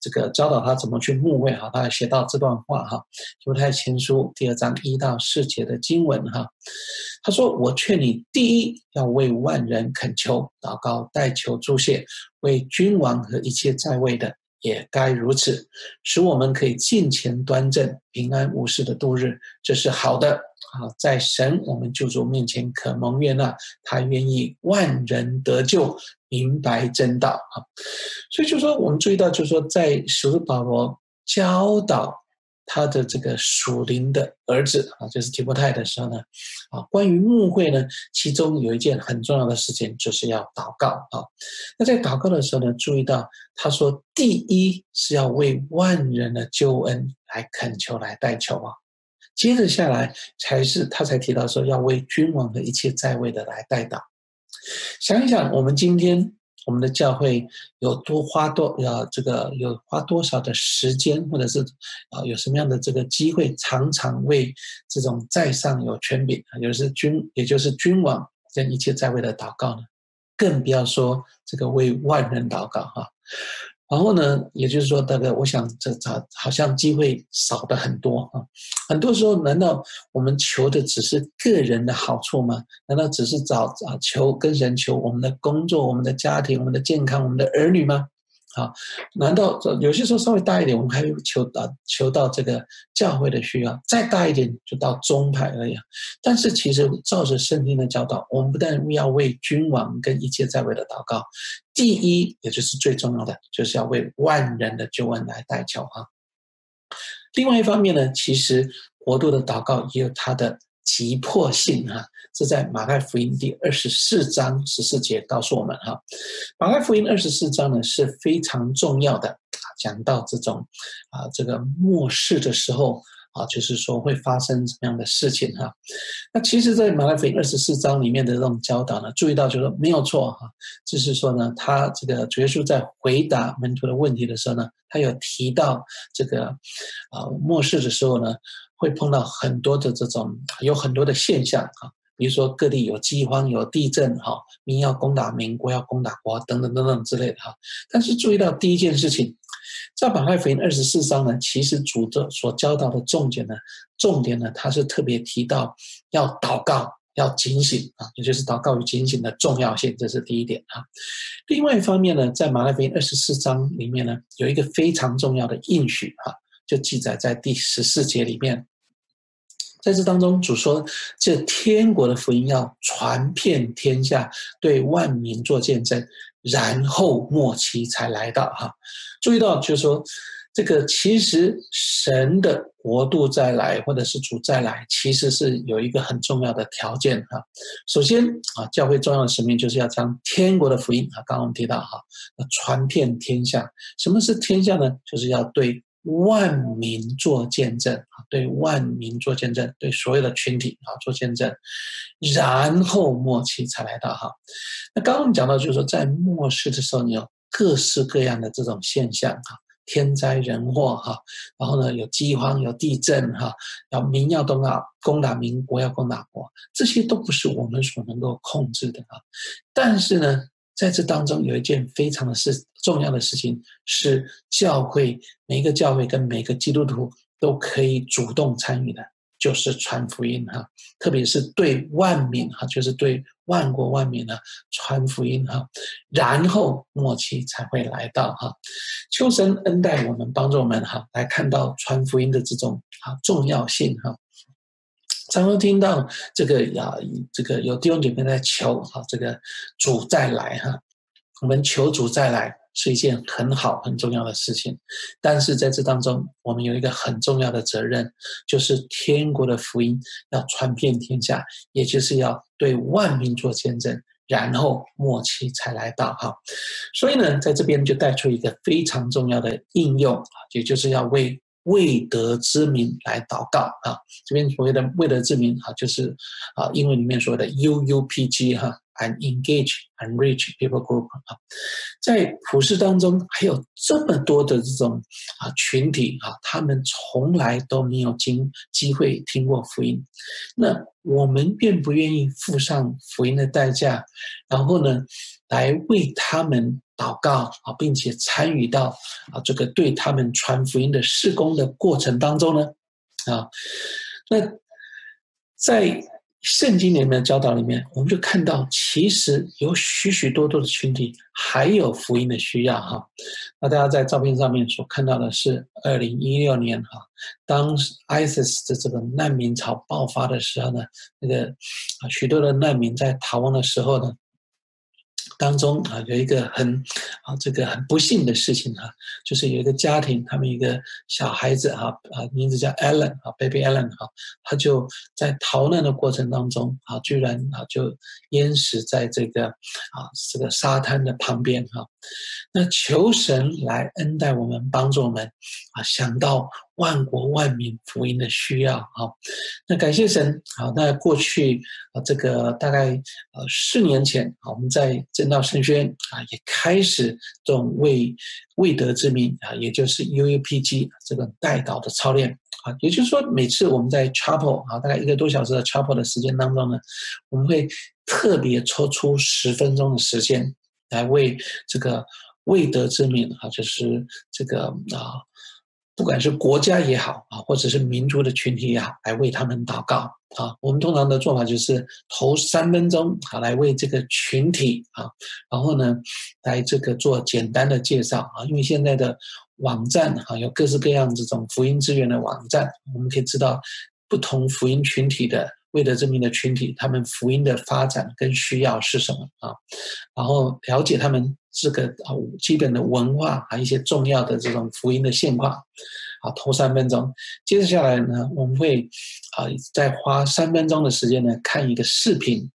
这个教导他怎么去牧会哈，他写到这段话哈，提摩太前书第二章一到四节的经文哈，他说：“我劝你，第一要为万人恳求、祷告、代求、助谢，为君王和一切在位的。”也该如此，使我们可以尽情端正、平安无事的度日，这是好的啊！在神我们救主面前可蒙悦纳，他愿意万人得救，明白真道啊！所以就说，我们注意到，就是说，在使徒保罗教导。他的这个属灵的儿子啊，就是提摩太的时候呢，啊，关于牧会呢，其中有一件很重要的事情，就是要祷告啊。那在祷告的时候呢，注意到他说，第一是要为万人的救恩来恳求、来代求啊。接着下来才是他才提到说，要为君王和一切在位的来代祷。想一想，我们今天我们的教会有多花多呃这个有花多少的时间，或者是啊有什么样的这个机会，常常为这种在上有权柄，也就是君，也就是君王跟一切在位的祷告呢？更不要说这个为万人祷告哈。然后呢，也就是说，大概我想这咋好像机会少的很多啊。很多时候，难道我们求的只是个人的好处吗？难道只是找啊求跟人求我们的工作、我们的家庭、我们的健康、我们的儿女吗？啊，难道有些时候稍微大一点，我们还会求到求到这个教会的需要；再大一点，就到宗派了呀。但是其实照着圣经的教导，我们不但要为君王跟一切在位的祷告，第一，也就是最重要的，就是要为万人的救恩来代求啊。另外一方面呢，其实国度的祷告也有它的。急迫性哈，这在马太福音第二十四章十四节告诉我们哈。马太福音二十四章呢是非常重要的，讲到这种啊这个末世的时候啊，就是说会发生什么样的事情哈。那其实，在马太福音二十四章里面的这种教导呢，注意到就是说没有错哈，就是说呢，他这个主耶稣在回答门徒的问题的时候呢，他有提到这个啊末世的时候呢。会碰到很多的这种，有很多的现象啊，比如说各地有饥荒、有地震，哈，民要攻打民，国要攻打国，等等等等之类的哈。但是注意到第一件事情，在马太福音二十四章呢，其实主的所教导的重点呢，重点呢，他是特别提到要祷告、要警醒啊，也就是祷告与警醒的重要性，这是第一点啊。另外一方面呢，在马太福音二十四章里面呢，有一个非常重要的应许哈。就记载在第十四节里面，在这当中，主说这天国的福音要传遍天下，对万民做见证，然后末期才来到。哈，注意到就是说，这个其实神的国度再来，或者是主再来，其实是有一个很重要的条件。哈，首先啊，教会重要的使命就是要将天国的福音啊，刚刚我们提到哈，传遍天下。什么是天下呢？就是要对。万民做见证啊，对万民做见证，对所有的群体啊做见证，然后末期才来到哈。那刚刚我们讲到，就是说在末世的时候，你有各式各样的这种现象哈，天灾人祸哈，然后呢有饥荒、有地震哈，要民要攻打攻打民，国要攻打国，这些都不是我们所能够控制的啊。但是呢。在这当中有一件非常的事重要的事情，是教会每一个教会跟每个基督徒都可以主动参与的，就是传福音哈，特别是对万民哈，就是对万国万民呢传福音哈，然后末期才会来到哈，求神恩待我们，帮助我们哈，来看到传福音的这种啊重要性哈。常常听到这个啊，这个有弟兄姐妹在求哈，这个主再来哈，我们求主再来是一件很好很重要的事情，但是在这当中，我们有一个很重要的责任，就是天国的福音要传遍天下，也就是要对万民做见证，然后末期才来到哈。所以呢，在这边就带出一个非常重要的应用啊，也就是要为。未得之名来祷告啊，这边所谓的未得之名啊，就是啊英文里面说的 U U P G 哈，an engage and reach people group 啊，在普世当中还有这么多的这种啊群体啊，他们从来都没有经机会听过福音，那我们愿不愿意付上福音的代价，然后呢，来为他们？祷告啊，并且参与到啊这个对他们传福音的事工的过程当中呢，啊，那在圣经里面的教导里面，我们就看到其实有许许多多的群体还有福音的需要哈。那大家在照片上面所看到的是二零一六年哈，当 ISIS 的这个难民潮爆发的时候呢，那个啊许多的难民在逃亡的时候呢。当中啊，有一个很啊，这个很不幸的事情哈，就是有一个家庭，他们一个小孩子哈啊，名字叫 Allen 啊，Baby Allen 哈，他就在逃难的过程当中啊，居然啊就淹死在这个啊这个沙滩的旁边哈。那求神来恩待我们，帮助我们啊，想到万国万民福音的需要啊。那感谢神，好，那过去啊，这个大概呃四年前啊，我们在正道圣宣啊，也开始这种为未得之民啊，也就是 UUPG 这个带导的操练啊，也就是说，每次我们在 Chapel 啊，大概一个多小时的 Chapel 的时间当中呢，我们会特别抽出十分钟的时间来为这个未得之民啊，就是这个啊。不管是国家也好啊，或者是民族的群体也好，来为他们祷告啊。我们通常的做法就是头三分钟啊，来为这个群体啊，然后呢，来这个做简单的介绍啊。因为现在的网站啊，有各式各样这种福音资源的网站，我们可以知道不同福音群体的为得之名的群体，他们福音的发展跟需要是什么啊，然后了解他们。这个啊，基本的文化还有，一些重要的这种福音的现况，啊，头三分钟，接着下来呢，我们会啊，再花三分钟的时间呢，看一个视频，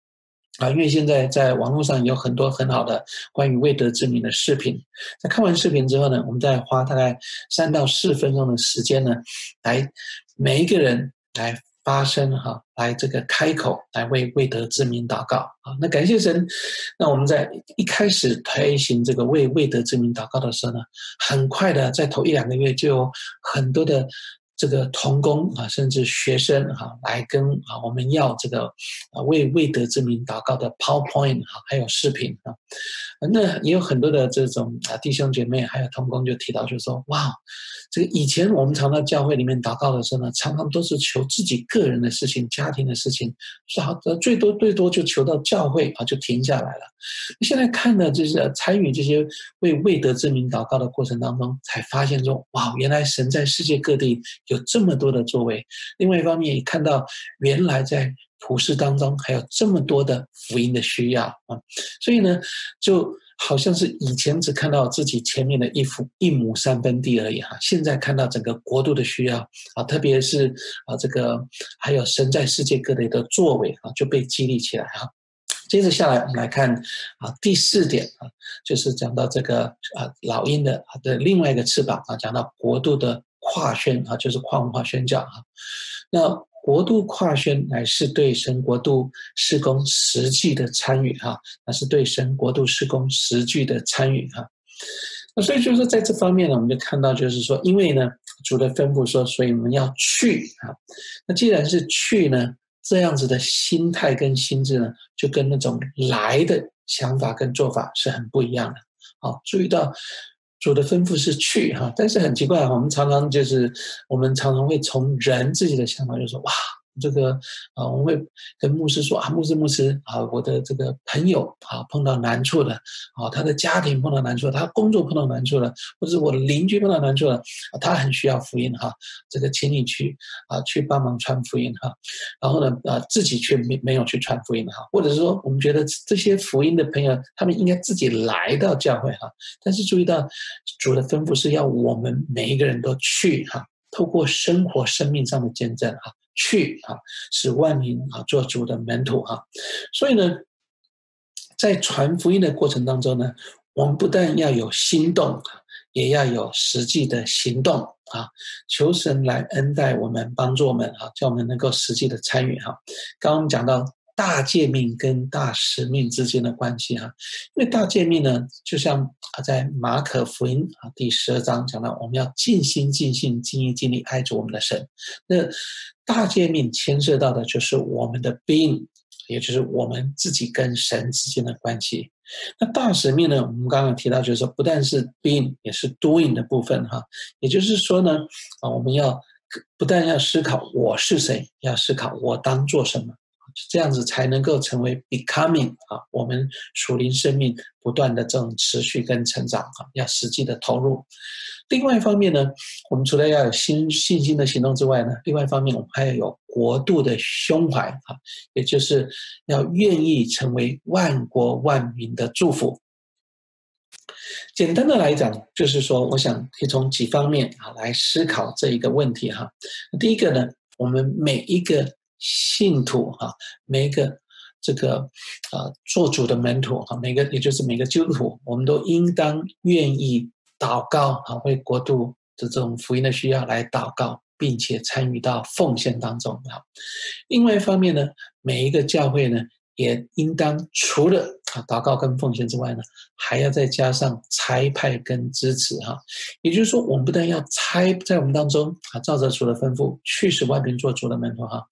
啊，因为现在在网络上有很多很好的关于未得之名的视频，在看完视频之后呢，我们再花大概三到四分钟的时间呢，来每一个人来。发声哈，来这个开口来为未得之民祷告啊！那感谢神，那我们在一开始推行这个为未得之民祷告的时候呢，很快的在头一两个月就有很多的。这个童工啊，甚至学生哈，来跟啊我们要这个啊为未得之名祷告的 PowerPoint 哈，还有视频啊，那也有很多的这种啊弟兄姐妹还有童工就提到，就说哇，这个以前我们常在教会里面祷告的时候呢，常常都是求自己个人的事情、家庭的事情，说好最多最多就求到教会啊就停下来了。现在看了这些参与这些为未得之名祷告的过程当中，才发现说哇，原来神在世界各地。有这么多的作为，另外一方面也看到原来在普世当中还有这么多的福音的需要啊，所以呢，就好像是以前只看到自己前面的一幅一亩三分地而已哈，现在看到整个国度的需要啊，特别是啊这个还有神在世界各地的作为啊，就被激励起来哈。接着下来我们来看啊第四点啊，就是讲到这个啊老鹰的的另外一个翅膀啊，讲到国度的。跨宣啊，就是跨文化宣教啊。那国度跨宣乃是对神国度施工实际的参与哈，那是对神国度施工实际的参与哈。那所以就是说在这方面呢，我们就看到就是说，因为呢主的吩咐说，所以我们要去啊。那既然是去呢，这样子的心态跟心智呢，就跟那种来的想法跟做法是很不一样的。好，注意到。主的吩咐是去哈，但是很奇怪，我们常常就是我们常常会从人自己的想法就说哇。这个啊，我们会跟牧师说啊，牧师牧师啊，我的这个朋友啊碰到难处了啊，他的家庭碰到难处，他工作碰到难处了，或者是我的邻居碰到难处了，他很需要福音哈，这个请你去啊去帮忙传福音哈，然后呢啊自己却没没有去传福音哈，或者是说我们觉得这些福音的朋友他们应该自己来到教会哈，但是注意到主的吩咐是要我们每一个人都去哈，透过生活生命上的见证哈。去啊，使万民啊做主的门徒啊，所以呢，在传福音的过程当中呢，我们不但要有心动，也要有实际的行动啊，求神来恩待我们，帮助我们啊，叫我们能够实际的参与哈。刚刚讲到。大诫命跟大使命之间的关系哈，因为大诫命呢，就像啊，在马可福音啊第十二章讲到，我们要尽心尽性尽意尽力爱着我们的神。那大诫命牵涉到的就是我们的 being，也就是我们自己跟神之间的关系。那大使命呢，我们刚刚提到就是说，不但是 being，也是 doing 的部分哈。也就是说呢，啊，我们要不但要思考我是谁，要思考我当做什么。这样子才能够成为 becoming 啊，我们属灵生命不断的这种持续跟成长啊，要实际的投入。另外一方面呢，我们除了要有信信心的行动之外呢，另外一方面我们还要有国度的胸怀啊，也就是要愿意成为万国万民的祝福。简单的来讲，就是说，我想可以从几方面啊来思考这一个问题哈。第一个呢，我们每一个。信徒哈，每一个这个啊做主的门徒哈，每个也就是每个基督徒，我们都应当愿意祷告啊，为国度的这种福音的需要来祷告，并且参与到奉献当中啊。另外一方面呢，每一个教会呢。也应当除了祷告跟奉献之外呢，还要再加上差派跟支持哈。也就是说，我们不但要差在我们当中啊，照着主的吩咐去使外边做主的门徒哈，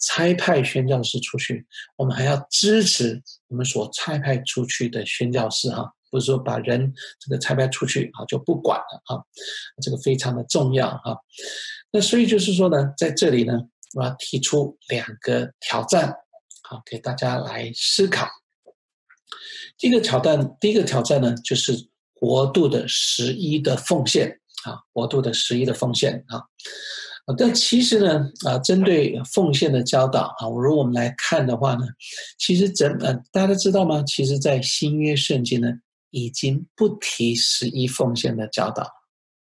差派宣教士出去，我们还要支持我们所差派出去的宣教士哈，不是说把人这个差派出去啊就不管了啊，这个非常的重要哈。那所以就是说呢，在这里呢，我要提出两个挑战。好，给大家来思考。第一个挑战，第一个挑战呢，就是国度的十一的奉献啊，国度的十一的奉献啊。但其实呢，啊，针对奉献的教导啊，如果我们来看的话呢，其实整呃，大家都知道吗？其实，在新约圣经呢，已经不提十一奉献的教导。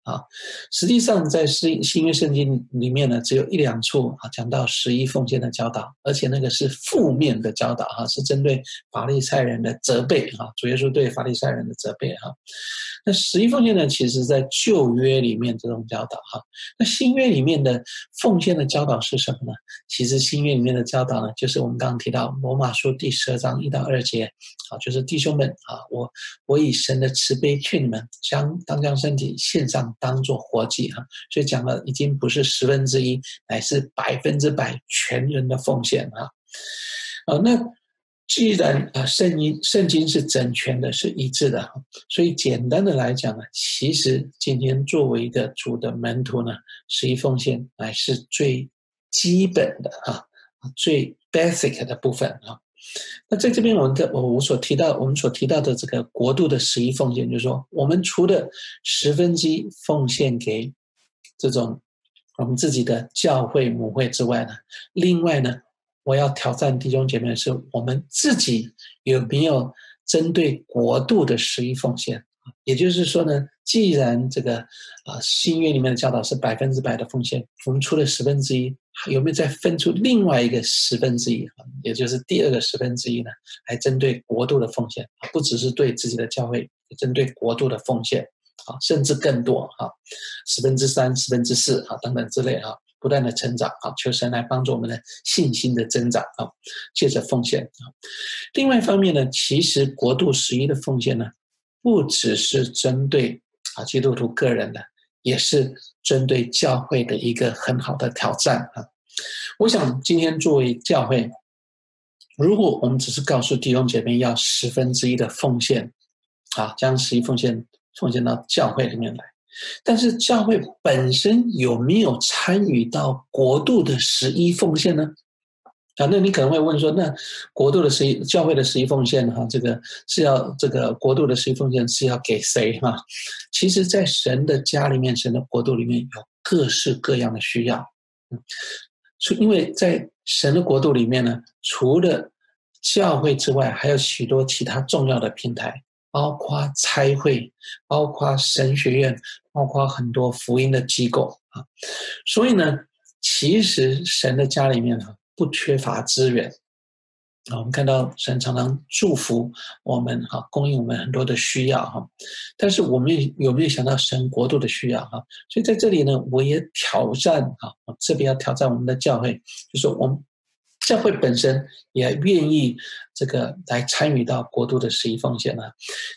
啊，实际上在新新约圣经里面呢，只有一两处啊讲到十一奉献的教导，而且那个是负面的教导哈，是针对法利赛人的责备哈，主耶稣对法利赛人的责备哈。那十一奉献呢，其实在旧约里面这种教导哈，那新约里面的奉献的教导是什么呢？其实新约里面的教导呢，就是我们刚刚提到罗马书第十二章一到二节啊，就是弟兄们啊，我我以神的慈悲劝你们，将当将身体献上。当做活祭哈，所以讲了已经不是十分之一，乃是百分之百全人的奉献啊。啊，那既然啊圣经圣经是整全的，是一致的，所以简单的来讲呢，其实今天作为一个主的门徒呢，十一奉献乃是最基本的啊，最 basic 的部分啊。那在这边，我们的我我所提到，我们所提到的这个国度的十一奉献，就是说，我们除了十分之一奉献给这种我们自己的教会母会之外呢，另外呢，我要挑战弟兄姐妹的是，我们自己有没有针对国度的十一奉献？也就是说呢，既然这个啊新约里面的教导是百分之百的奉献，我们出了十分之一，有没有再分出另外一个十分之一啊？也就是第二个十分之一呢，来针对国度的奉献不只是对自己的教会，针对国度的奉献啊，甚至更多啊，十分之三、十分之四啊等等之类啊，不断的成长啊，求神来帮助我们的信心的增长啊，借着奉献啊。另外一方面呢，其实国度十一的奉献呢。不只是针对啊基督徒个人的，也是针对教会的一个很好的挑战啊！我想今天作为教会，如果我们只是告诉弟兄姐妹要十分之一的奉献，啊，将十一奉献奉献到教会里面来，但是教会本身有没有参与到国度的十一奉献呢？啊，那你可能会问说，那国度的十一教会的十一奉献哈，这个是要这个国度的十一奉献是要给谁哈？其实，在神的家里面，神的国度里面有各式各样的需要，嗯，因为在神的国度里面呢，除了教会之外，还有许多其他重要的平台，包括差会，包括神学院，包括很多福音的机构啊。所以呢，其实神的家里面呢。不缺乏资源啊，我们看到神常常祝福我们哈，供应我们很多的需要哈。但是我们有没有想到神国度的需要哈？所以在这里呢，我也挑战哈，我这边要挑战我们的教会，就是我们教会本身也愿意这个来参与到国度的十一奉献呢。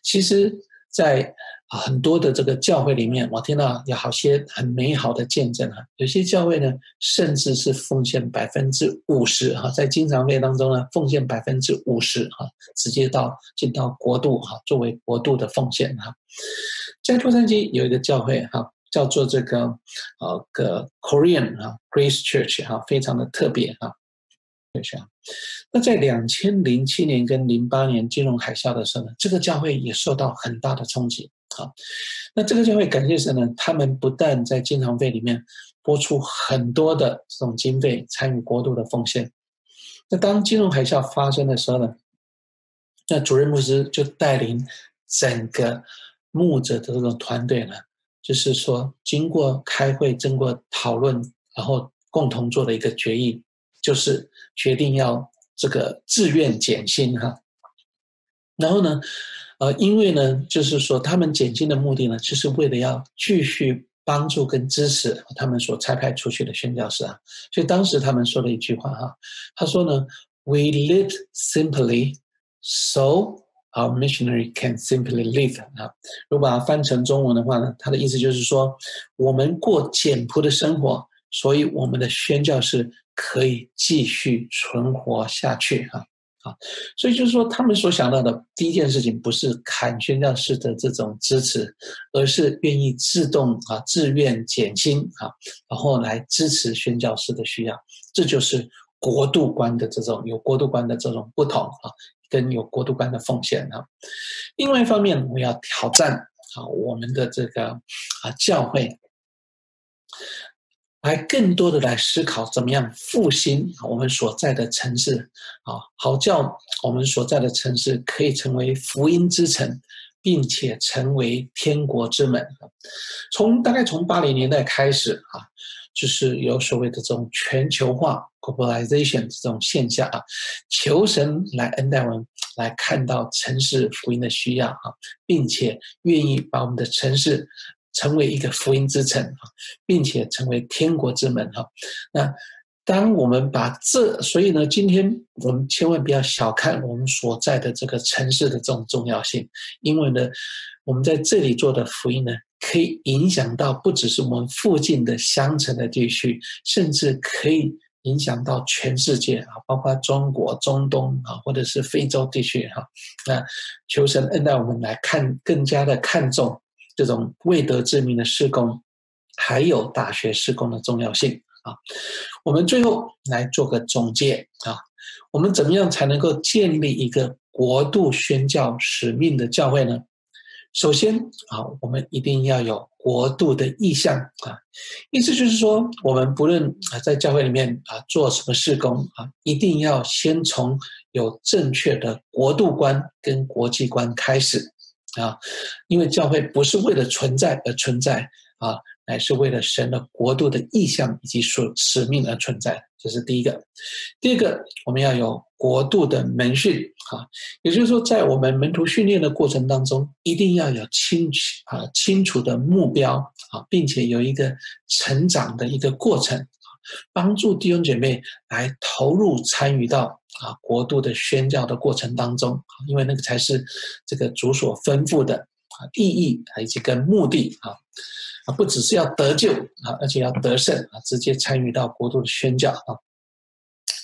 其实，在很多的这个教会里面，我听到有好些很美好的见证啊。有些教会呢，甚至是奉献百分之五十哈，在经常会当中呢，奉献百分之五十哈，直接到进到国度哈，作为国度的奉献哈。在洛杉矶有一个教会哈，叫做这个呃个 Korean 啊 Grace Church 哈，非常的特别哈。那在两千零七年跟零八年金融海啸的时候呢，这个教会也受到很大的冲击。好，那这个教会感谢神呢，他们不但在经常费里面拨出很多的这种经费参与国度的奉献。那当金融海啸发生的时候呢，那主任牧师就带领整个牧者的这种团队呢，就是说经过开会、经过讨论，然后共同做了一个决议，就是决定要这个自愿减薪哈。然后呢？呃，因为呢，就是说他们减薪的目的呢，就是为了要继续帮助跟支持他们所差派出去的宣教士啊。所以当时他们说了一句话哈，他说呢，We live simply, so our missionary can simply live 啊。如果把它翻成中文的话呢，他的意思就是说，我们过简朴的生活，所以我们的宣教士可以继续存活下去啊。啊，所以就是说，他们所想到的第一件事情不是砍宣教师的这种支持，而是愿意自动啊、自愿减薪啊，然后来支持宣教师的需要。这就是国度观的这种有国度观的这种不同啊，跟有国度观的奉献啊。另外一方面，我要挑战啊，我们的这个啊教会。来更多的来思考怎么样复兴我们所在的城市啊，好叫我们所在的城市可以成为福音之城，并且成为天国之门。从大概从八零年代开始啊，就是有所谓的这种全球化 （globalization） 这种现象啊，求神来恩待我们，来看到城市福音的需要啊，并且愿意把我们的城市。成为一个福音之城，并且成为天国之门哈。那当我们把这，所以呢，今天我们千万不要小看我们所在的这个城市的这种重要性，因为呢，我们在这里做的福音呢，可以影响到不只是我们附近的乡城的地区，甚至可以影响到全世界啊，包括中国、中东啊，或者是非洲地区哈。那求神恩待我们来看，更加的看重。这种未得之名的施工，还有大学施工的重要性啊！我们最后来做个总结啊！我们怎么样才能够建立一个国度宣教使命的教会呢？首先啊，我们一定要有国度的意向啊！意思就是说，我们不论啊在教会里面啊做什么施工啊，一定要先从有正确的国度观跟国际观开始。啊，因为教会不是为了存在而存在啊，乃是为了神的国度的意向以及所使命而存在。这是第一个。第二个，我们要有国度的门训啊，也就是说，在我们门徒训练的过程当中，一定要有清啊清楚的目标啊，并且有一个成长的一个过程。帮助弟兄姐妹来投入参与到啊国度的宣教的过程当中，因为那个才是这个主所吩咐的啊意义以及跟目的啊啊不只是要得救啊，而且要得胜啊，直接参与到国度的宣教啊。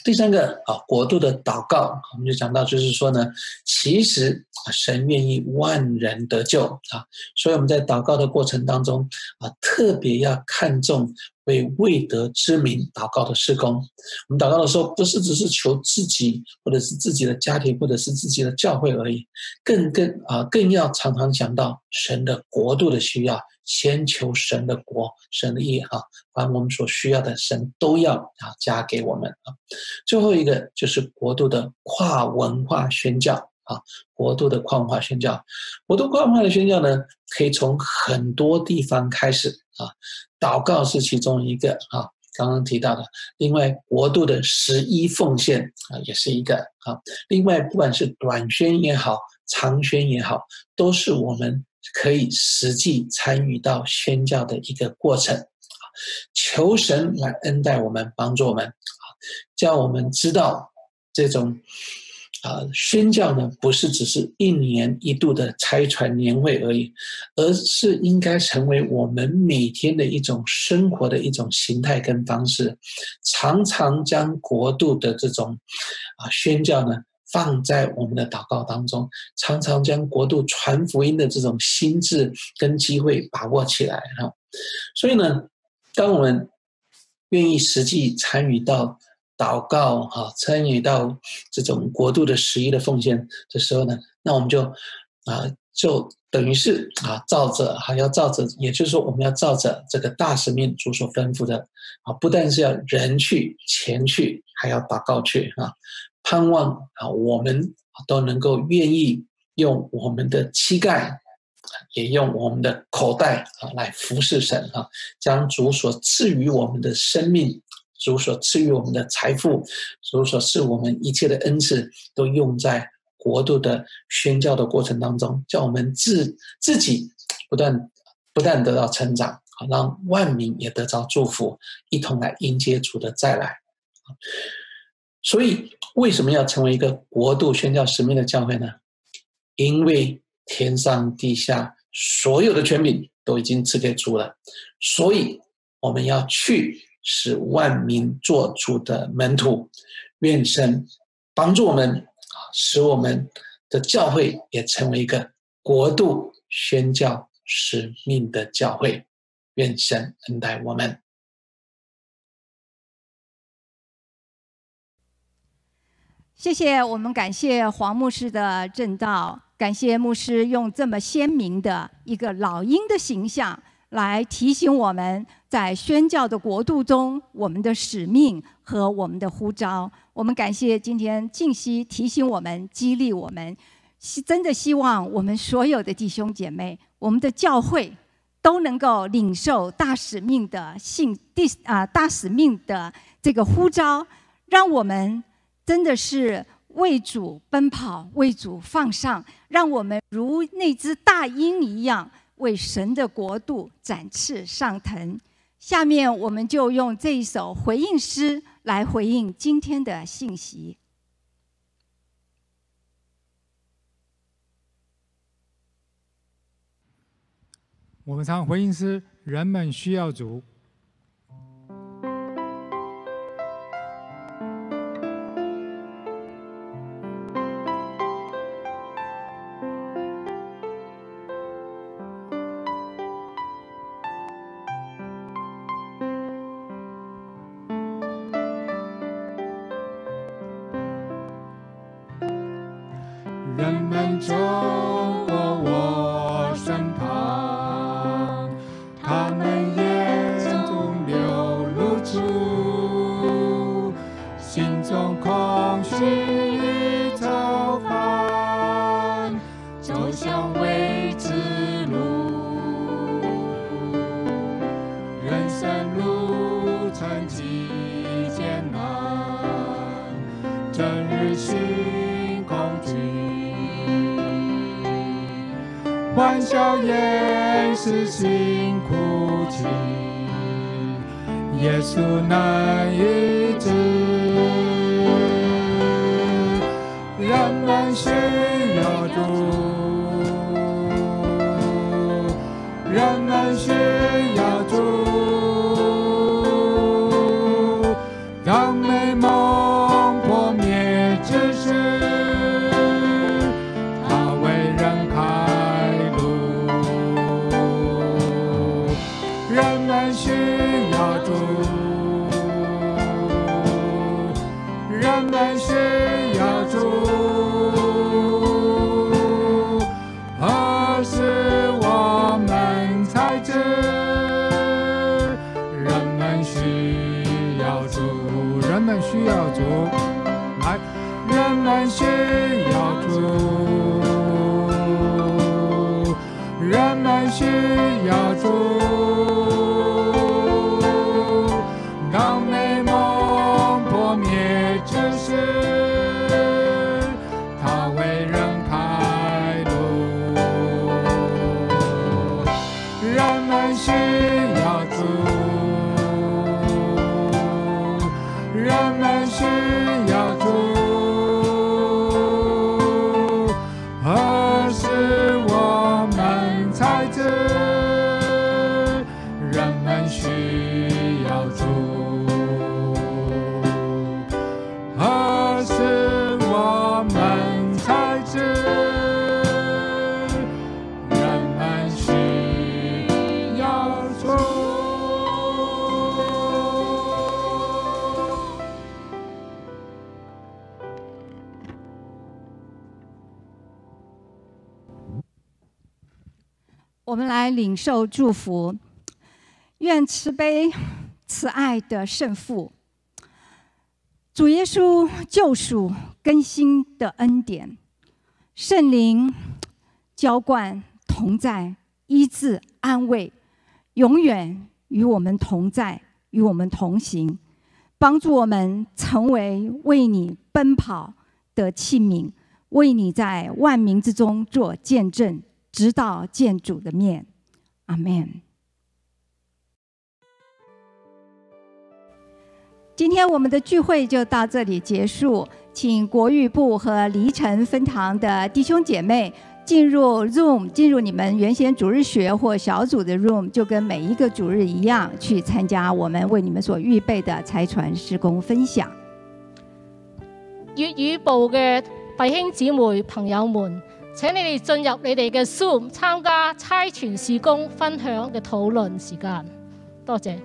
第三个啊，国度的祷告，我们就讲到，就是说呢，其实神愿意万人得救啊，所以我们在祷告的过程当中啊，特别要看重为未得之名祷告的施工。我们祷告的时候，不是只是求自己，或者是自己的家庭，或者是自己的教会而已，更更啊，更要常常想到神的国度的需要。先求神的国、神的意哈，把我们所需要的神都要啊加给我们啊。最后一个就是国度的跨文化宣教啊，国度的跨文化宣教，国度跨文化的宣教呢，可以从很多地方开始啊。祷告是其中一个啊，刚刚提到的。另外，国度的十一奉献啊，也是一个啊。另外，不管是短宣也好，长宣也好，都是我们。可以实际参与到宣教的一个过程，求神来恩待我们，帮助我们，叫我们知道这种啊宣教呢，不是只是一年一度的拆船年会而已，而是应该成为我们每天的一种生活的一种形态跟方式，常常将国度的这种啊宣教呢。放在我们的祷告当中，常常将国度传福音的这种心智跟机会把握起来哈。所以呢，当我们愿意实际参与到祷告哈，参与到这种国度的十一的奉献的时候呢，那我们就啊，就等于是啊，照着还要照着，也就是说，我们要照着这个大使命主所吩咐的啊，不但是要人去、钱去，还要祷告去啊。盼望啊，我们都能够愿意用我们的膝盖，也用我们的口袋啊，来服侍神啊，将主所赐予我们的生命，主所赐予我们的财富，主所赐我们一切的恩赐，都用在国度的宣教的过程当中，叫我们自自己不断不断得到成长好让万民也得到祝福，一同来迎接主的再来。所以，为什么要成为一个国度宣教使命的教会呢？因为天上地下所有的权柄都已经赐给主了，所以我们要去使万民做主的门徒。愿神帮助我们啊，使我们的教会也成为一个国度宣教使命的教会。愿神恩待我们。谢谢我们感谢黄牧师的正道，感谢牧师用这么鲜明的一个老鹰的形象来提醒我们在宣教的国度中我们的使命和我们的呼召。我们感谢今天静息提醒我们、激励我们，希真的希望我们所有的弟兄姐妹、我们的教会都能够领受大使命的信第啊大使命的这个呼召，让我们。真的是为主奔跑，为主放上，让我们如那只大鹰一样，为神的国度展翅上腾。下面我们就用这一首回应诗来回应今天的信息。我们唱回应诗，人们需要主。受祝福，愿慈悲、慈爱的圣父，主耶稣救赎、更新的恩典，圣灵浇灌、同在、医治、安慰，永远与我们同在，与我们同行，帮助我们成为为你奔跑的器皿，为你在万民之中做见证。直到见主的面，Amen。今天我们的聚会就到这里结束，请国语部和黎城分堂的弟兄姐妹进入 room 进入你们原先主日学或小组的 room，就跟每一个主日一样去参加我们为你们所预备的拆船施工分享。粤语部的弟兄姊妹朋友们。請你哋進入你哋嘅 Zoom 參加猜傳事工分享嘅討論時間。多謝。